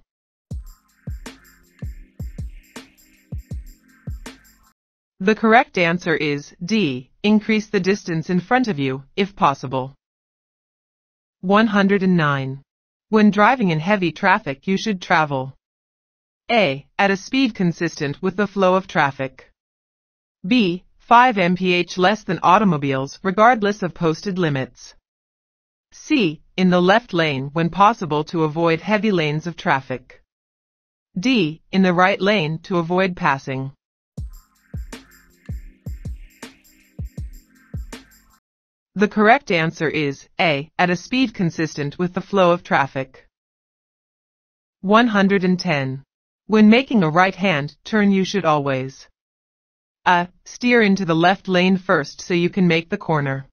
The correct answer is D. Increase the distance in front of you, if possible. 109. When driving in heavy traffic you should travel A. At a speed consistent with the flow of traffic. B. 5 mph less than automobiles regardless of posted limits. C. In the left lane when possible to avoid heavy lanes of traffic. D. In the right lane to avoid passing. The correct answer is A. At a speed consistent with the flow of traffic. 110. When making a right-hand turn you should always A. Steer into the left lane first so you can make the corner.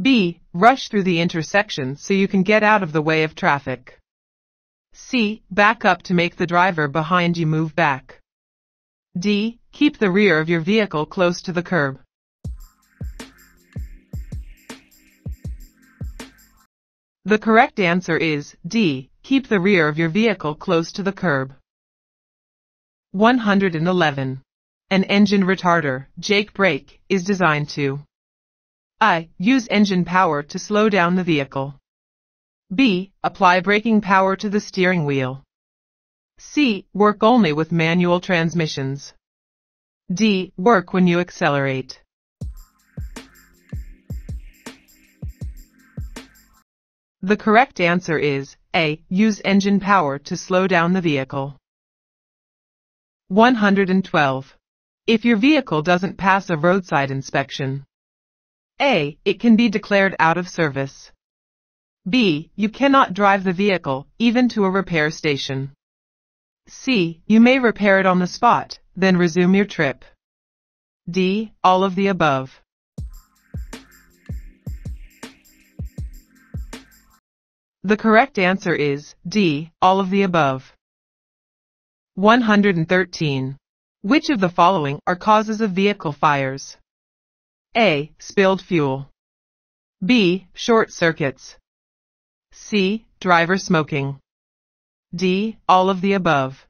B. Rush through the intersection so you can get out of the way of traffic. C. Back up to make the driver behind you move back. D. Keep the rear of your vehicle close to the curb. The correct answer is D. Keep the rear of your vehicle close to the curb. 111. An engine retarder, Jake brake, is designed to I. Use engine power to slow down the vehicle. B. Apply braking power to the steering wheel. C. Work only with manual transmissions. D. Work when you accelerate. The correct answer is A. Use engine power to slow down the vehicle. 112. If your vehicle doesn't pass a roadside inspection. A. It can be declared out of service. B. You cannot drive the vehicle, even to a repair station. C. You may repair it on the spot, then resume your trip. D. All of the above. The correct answer is D, all of the above. 113. Which of the following are causes of vehicle fires? A. Spilled fuel. B. Short circuits. C. Driver smoking. D. All of the above.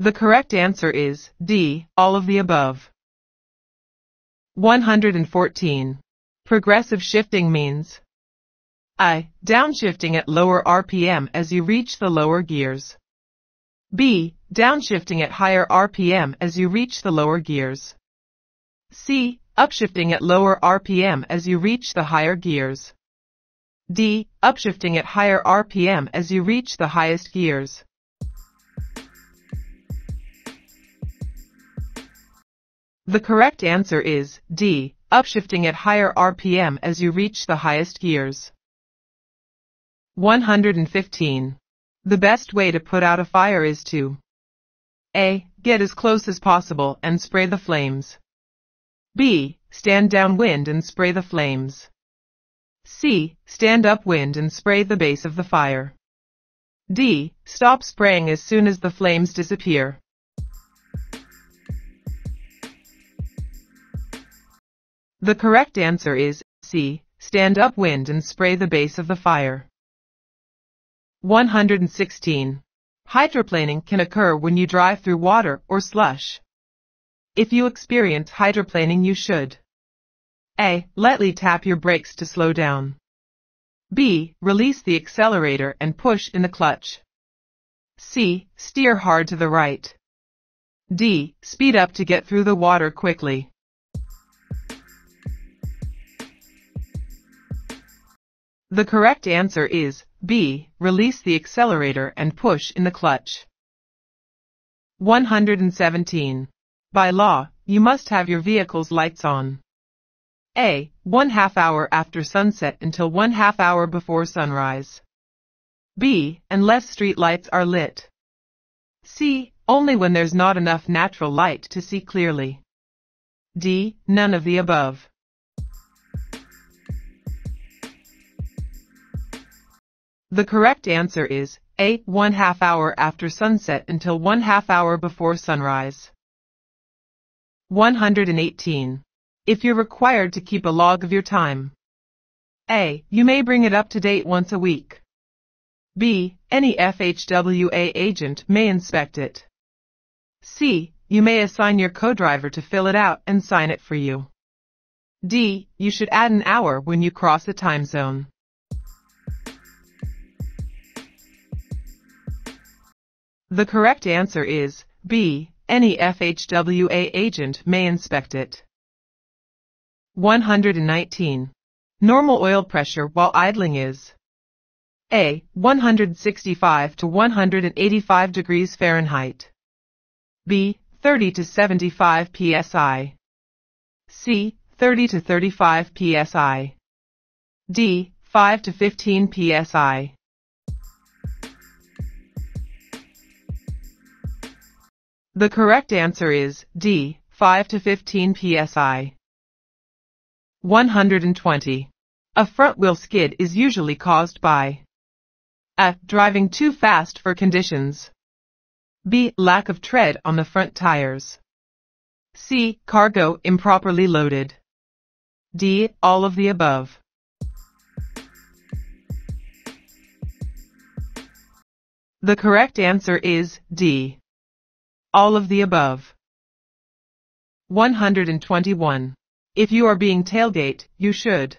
The correct answer is D. All of the above. 114. Progressive shifting means I. Downshifting at lower RPM as you reach the lower gears. B. Downshifting at higher RPM as you reach the lower gears. C. Upshifting at lower RPM as you reach the higher gears. D. Upshifting at higher RPM as you reach the highest gears. The correct answer is D. Upshifting at higher RPM as you reach the highest gears. 115. The best way to put out a fire is to A. Get as close as possible and spray the flames. B. Stand downwind and spray the flames. C. Stand upwind and spray the base of the fire. D. Stop spraying as soon as the flames disappear. The correct answer is C. Stand upwind and spray the base of the fire. 116. Hydroplaning can occur when you drive through water or slush. If you experience hydroplaning you should A. Lightly tap your brakes to slow down. B. Release the accelerator and push in the clutch. C. Steer hard to the right. D. Speed up to get through the water quickly. The correct answer is B. Release the accelerator and push in the clutch. 117. By law, you must have your vehicle's lights on. A. One half hour after sunset until one half hour before sunrise. B. Unless street lights are lit. C. Only when there's not enough natural light to see clearly. D. None of the above. The correct answer is A. One half hour after sunset until one half hour before sunrise. 118. If you're required to keep a log of your time. A. You may bring it up to date once a week. B. Any FHWA agent may inspect it. C. You may assign your co-driver to fill it out and sign it for you. D. You should add an hour when you cross a time zone. The correct answer is B. Any FHWA agent may inspect it. 119. Normal oil pressure while idling is A. 165 to 185 degrees Fahrenheit. B. 30 to 75 psi. C. 30 to 35 psi. D. 5 to 15 psi. The correct answer is D. 5 to 15 psi. 120. A front wheel skid is usually caused by A. Driving too fast for conditions. B. Lack of tread on the front tires. C. Cargo improperly loaded. D. All of the above. The correct answer is D. All of the above. 121. If you are being tailgate, you should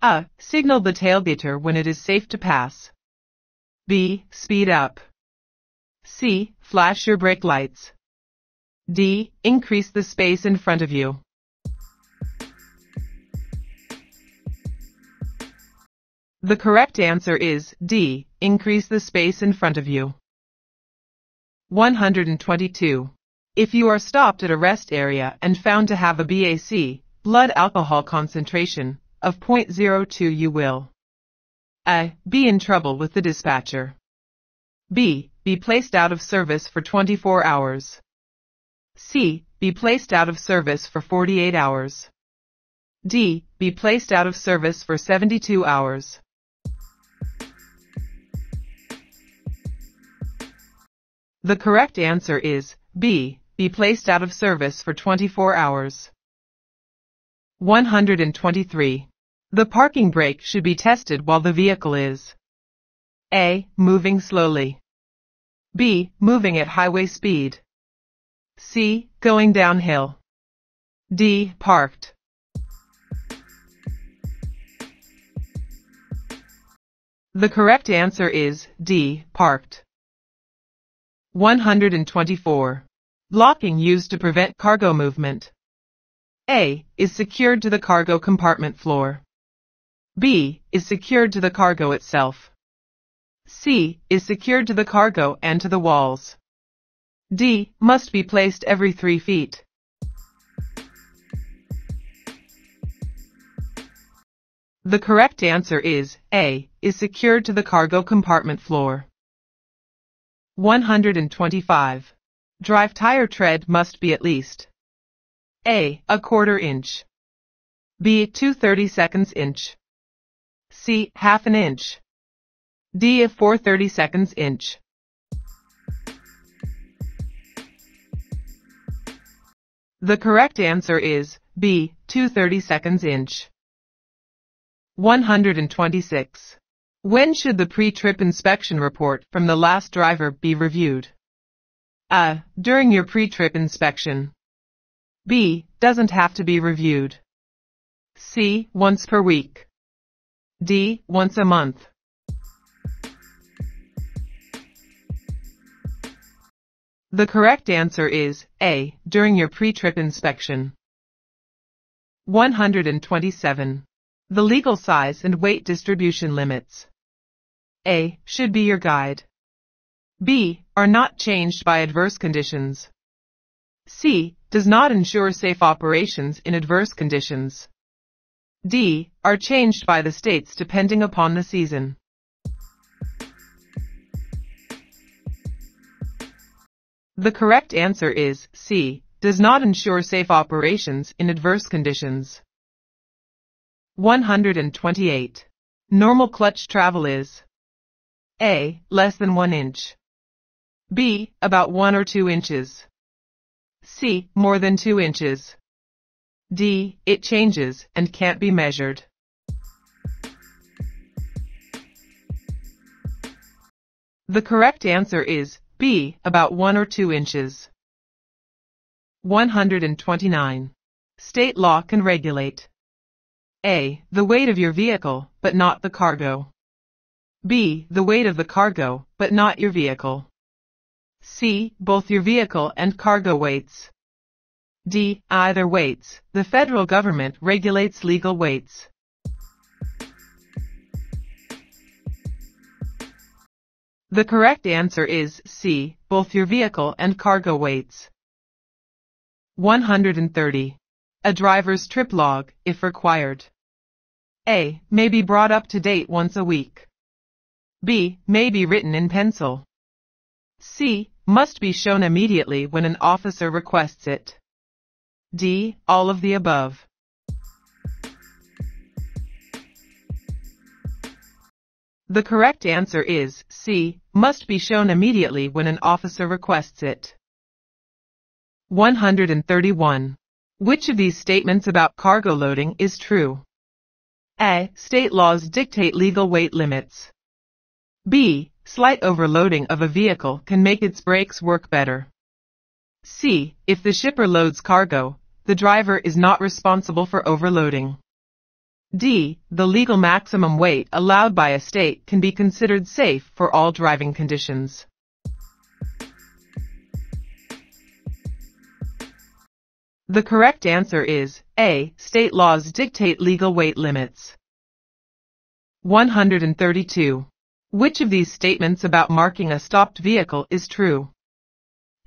A. Signal the tailgater when it is safe to pass. B. Speed up. C. Flash your brake lights. D. Increase the space in front of you. The correct answer is D. Increase the space in front of you. 122. If you are stopped at a rest area and found to have a BAC, blood alcohol concentration, of 0.02 you will A. Be in trouble with the dispatcher. B. Be placed out of service for 24 hours. C. Be placed out of service for 48 hours. D. Be placed out of service for 72 hours. The correct answer is B. Be placed out of service for 24 hours. 123. The parking brake should be tested while the vehicle is A. Moving slowly. B. Moving at highway speed. C. Going downhill. D. Parked. The correct answer is D. Parked. 124. Blocking used to prevent cargo movement. A. Is secured to the cargo compartment floor. B. Is secured to the cargo itself. C. Is secured to the cargo and to the walls. D. Must be placed every 3 feet. The correct answer is A. Is secured to the cargo compartment floor. 125. Drive tire tread must be at least A. A quarter inch B. 2 30 seconds inch C. Half an inch D. A 4 30 seconds inch The correct answer is B. 2 30 seconds inch 126. When should the pre-trip inspection report from the last driver be reviewed? A. During your pre-trip inspection. B. Doesn't have to be reviewed. C. Once per week. D. Once a month. The correct answer is A. During your pre-trip inspection. 127. The legal size and weight distribution limits. A. Should be your guide. B. Are not changed by adverse conditions. C. Does not ensure safe operations in adverse conditions. D. Are changed by the states depending upon the season. The correct answer is C. Does not ensure safe operations in adverse conditions. 128. Normal clutch travel is a. Less than 1 inch. B. About 1 or 2 inches. C. More than 2 inches. D. It changes and can't be measured. The correct answer is B. About 1 or 2 inches. 129. State law can regulate A. The weight of your vehicle, but not the cargo. B. The weight of the cargo, but not your vehicle. C. Both your vehicle and cargo weights. D. Either weights. The federal government regulates legal weights. The correct answer is C. Both your vehicle and cargo weights. 130. A driver's trip log, if required. A. May be brought up to date once a week. B. May be written in pencil. C. Must be shown immediately when an officer requests it. D. All of the above. The correct answer is C. Must be shown immediately when an officer requests it. 131. Which of these statements about cargo loading is true? A. State laws dictate legal weight limits. B. Slight overloading of a vehicle can make its brakes work better. C. If the shipper loads cargo, the driver is not responsible for overloading. D. The legal maximum weight allowed by a state can be considered safe for all driving conditions. The correct answer is A. State laws dictate legal weight limits. 132. Which of these statements about marking a stopped vehicle is true?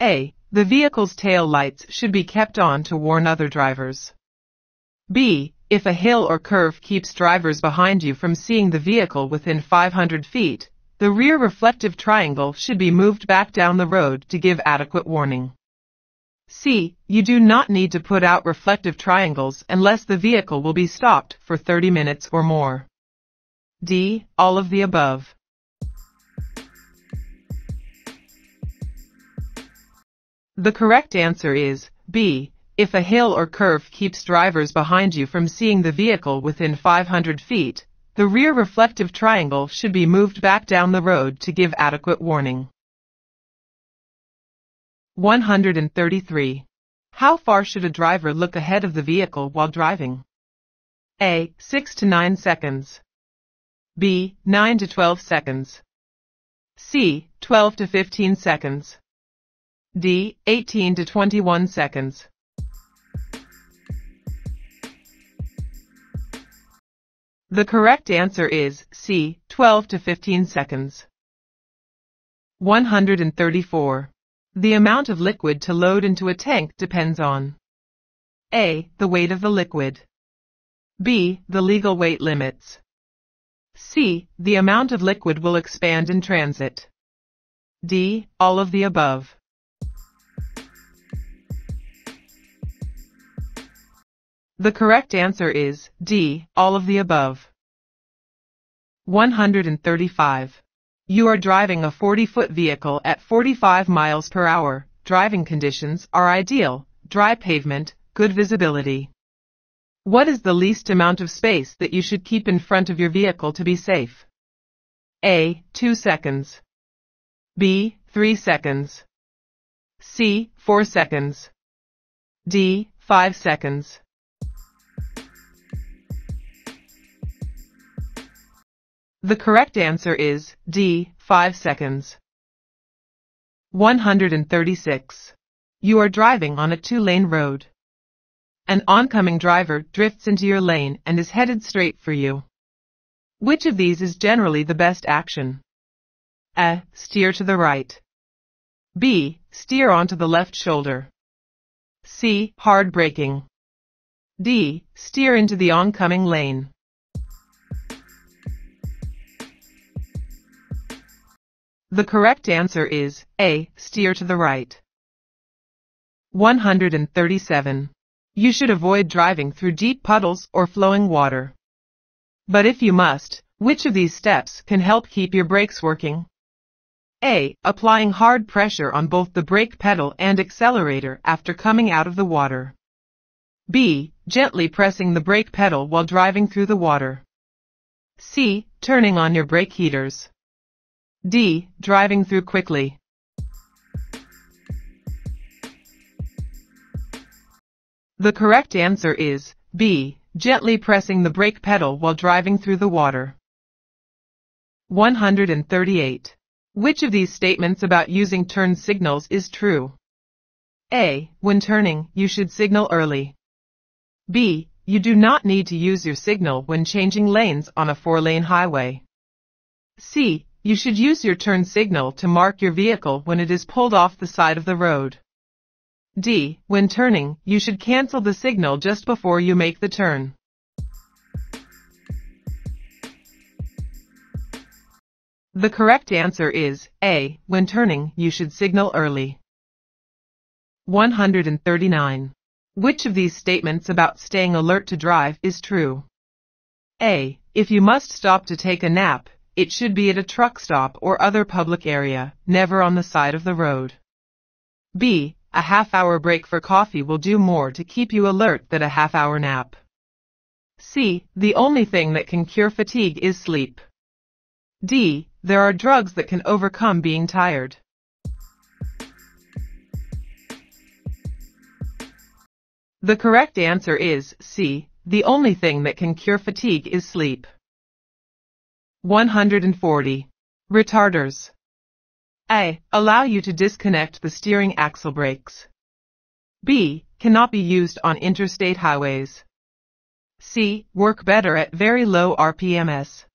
A. The vehicle's tail lights should be kept on to warn other drivers. B. If a hill or curve keeps drivers behind you from seeing the vehicle within 500 feet, the rear reflective triangle should be moved back down the road to give adequate warning. C. You do not need to put out reflective triangles unless the vehicle will be stopped for 30 minutes or more. D. All of the above. The correct answer is B. If a hill or curve keeps drivers behind you from seeing the vehicle within 500 feet, the rear reflective triangle should be moved back down the road to give adequate warning. 133. How far should a driver look ahead of the vehicle while driving? A. 6 to 9 seconds. B. 9 to 12 seconds. C. 12 to 15 seconds. D. 18 to 21 seconds. The correct answer is C. 12 to 15 seconds. 134. The amount of liquid to load into a tank depends on A. The weight of the liquid. B. The legal weight limits. C. The amount of liquid will expand in transit. D. All of the above. The correct answer is D. All of the above. 135. You are driving a 40-foot vehicle at 45 miles per hour. Driving conditions are ideal, dry pavement, good visibility. What is the least amount of space that you should keep in front of your vehicle to be safe? A. 2 seconds. B. 3 seconds. C. 4 seconds. D. 5 seconds. The correct answer is D. 5 seconds. 136. You are driving on a two-lane road. An oncoming driver drifts into your lane and is headed straight for you. Which of these is generally the best action? A. Steer to the right. B. Steer onto the left shoulder. C. Hard braking. D. Steer into the oncoming lane. The correct answer is A. Steer to the right. 137. You should avoid driving through deep puddles or flowing water. But if you must, which of these steps can help keep your brakes working? A. Applying hard pressure on both the brake pedal and accelerator after coming out of the water. B. Gently pressing the brake pedal while driving through the water. C. Turning on your brake heaters. D. Driving through quickly. The correct answer is B. Gently pressing the brake pedal while driving through the water. 138. Which of these statements about using turn signals is true? A. When turning, you should signal early. B. You do not need to use your signal when changing lanes on a four-lane highway. C. You should use your turn signal to mark your vehicle when it is pulled off the side of the road. D. When turning, you should cancel the signal just before you make the turn. The correct answer is A. When turning, you should signal early. 139. Which of these statements about staying alert to drive is true? A. If you must stop to take a nap, it should be at a truck stop or other public area, never on the side of the road. B. A half-hour break for coffee will do more to keep you alert than a half-hour nap. C. The only thing that can cure fatigue is sleep. D. There are drugs that can overcome being tired. The correct answer is C. The only thing that can cure fatigue is sleep. 140. Retarders. A. Allow you to disconnect the steering axle brakes. B. Cannot be used on interstate highways. C. Work better at very low RPMs.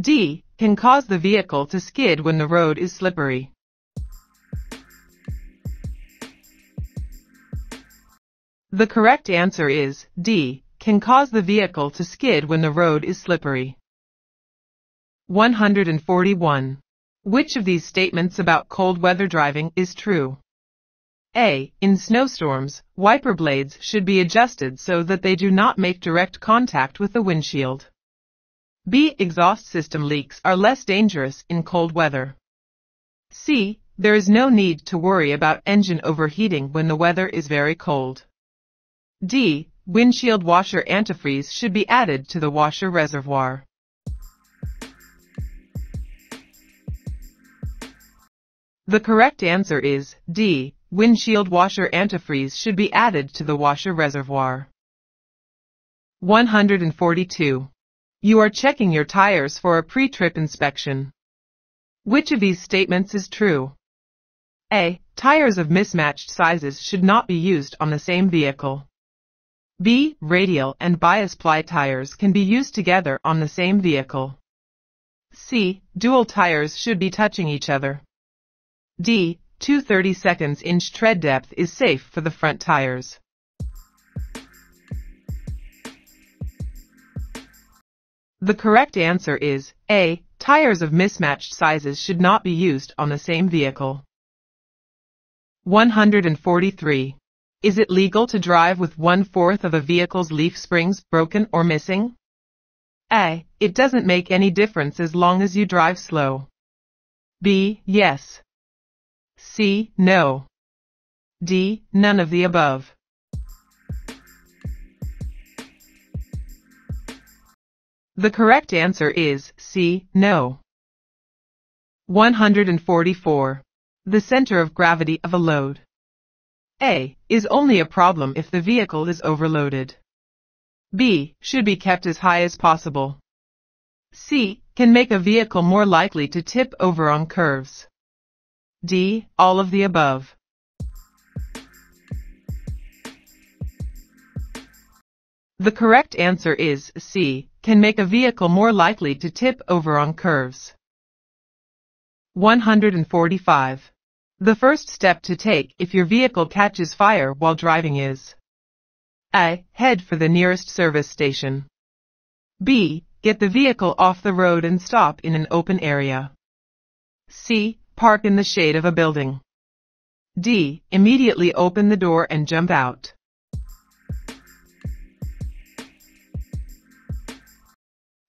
D. Can cause the vehicle to skid when the road is slippery. The correct answer is D. Can cause the vehicle to skid when the road is slippery. 141. Which of these statements about cold weather driving is true? A. In snowstorms, wiper blades should be adjusted so that they do not make direct contact with the windshield. B. Exhaust system leaks are less dangerous in cold weather. C. There is no need to worry about engine overheating when the weather is very cold. D. Windshield washer antifreeze should be added to the washer reservoir. The correct answer is D. Windshield washer antifreeze should be added to the washer reservoir. 142. You are checking your tires for a pre-trip inspection. Which of these statements is true? A. Tires of mismatched sizes should not be used on the same vehicle. B. Radial and bias ply tires can be used together on the same vehicle. C. Dual tires should be touching each other. D. 2 30 seconds inch tread depth is safe for the front tires. The correct answer is A. Tires of mismatched sizes should not be used on the same vehicle. 143. Is it legal to drive with one-fourth of a vehicle's leaf springs broken or missing? A. It doesn't make any difference as long as you drive slow. B. Yes. C. No. D. None of the above. The correct answer is C. No. 144. The center of gravity of a load. A. Is only a problem if the vehicle is overloaded. B. Should be kept as high as possible. C. Can make a vehicle more likely to tip over on curves. D. All of the above. The correct answer is C. Can make a vehicle more likely to tip over on curves. 145. The first step to take if your vehicle catches fire while driving is A. Head for the nearest service station. B. Get the vehicle off the road and stop in an open area. C. Park in the shade of a building. D. Immediately open the door and jump out.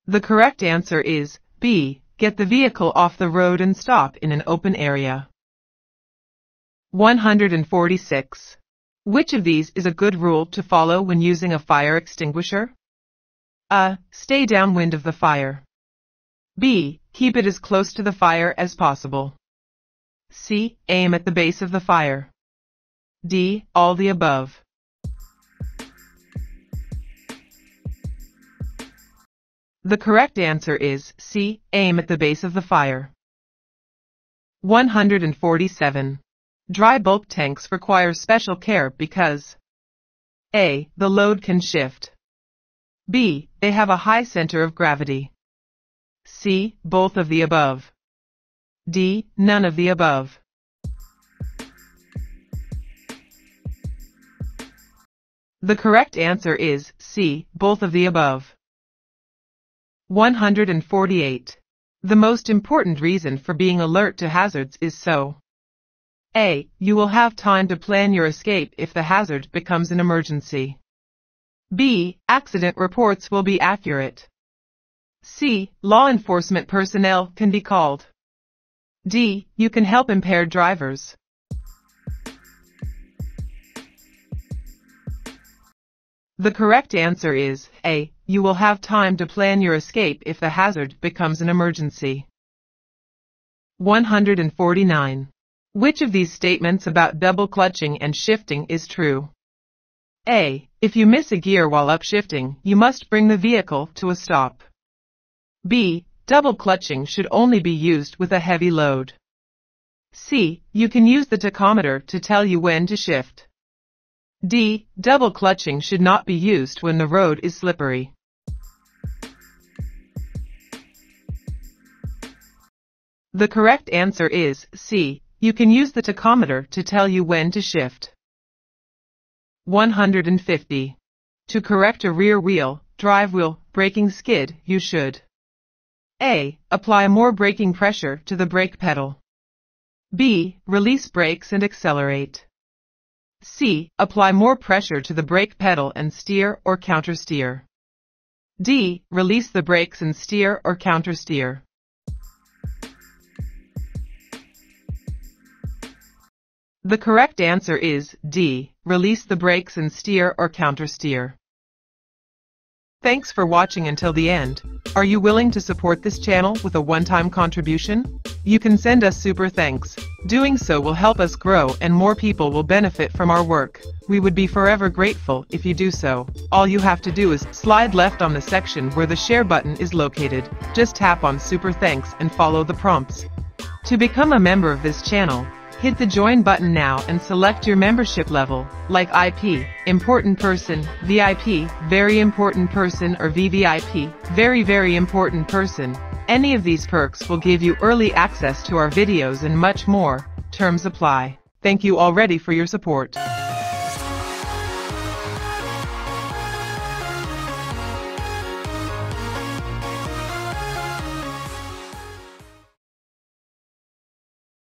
The correct answer is B. Get the vehicle off the road and stop in an open area. 146. Which of these is a good rule to follow when using a fire extinguisher? A. Stay downwind of the fire. B. Keep it as close to the fire as possible. C. Aim at the base of the fire. D. All the above. The correct answer is C. Aim at the base of the fire. 147. Dry bulk tanks require special care because A. The load can shift. B. They have a high center of gravity. C. Both of the above. D. None of the above. The correct answer is C. Both of the above. 148. The most important reason for being alert to hazards is so. A. You will have time to plan your escape if the hazard becomes an emergency. B. Accident reports will be accurate. C. Law enforcement personnel can be called. D. You can help impaired drivers. The correct answer is A. You will have time to plan your escape if the hazard becomes an emergency. 149. Which of these statements about double clutching and shifting is true? A. If you miss a gear while upshifting, you must bring the vehicle to a stop. B. Double clutching should only be used with a heavy load. C. You can use the tachometer to tell you when to shift. D. Double clutching should not be used when the road is slippery. The correct answer is C. You can use the tachometer to tell you when to shift. 150. To correct a rear wheel, drive wheel, braking skid, you should A. Apply more braking pressure to the brake pedal. B. Release brakes and accelerate. C. Apply more pressure to the brake pedal and steer or countersteer. D. Release the brakes and steer or countersteer. The correct answer is D. Release the brakes and steer or countersteer. Thanks for watching until the end. Are you willing to support this channel with a one-time contribution? You can send us super thanks. Doing so will help us grow and more people will benefit from our work. We would be forever grateful if you do so. All you have to do is slide left on the section where the share button is located. Just tap on super thanks and follow the prompts. To become a member of this channel, hit the join button now and select your membership level, like IP, important person, VIP, very important person or VVIP, very very important person. Any of these perks will give you early access to our videos and much more. Terms apply. Thank you already for your support.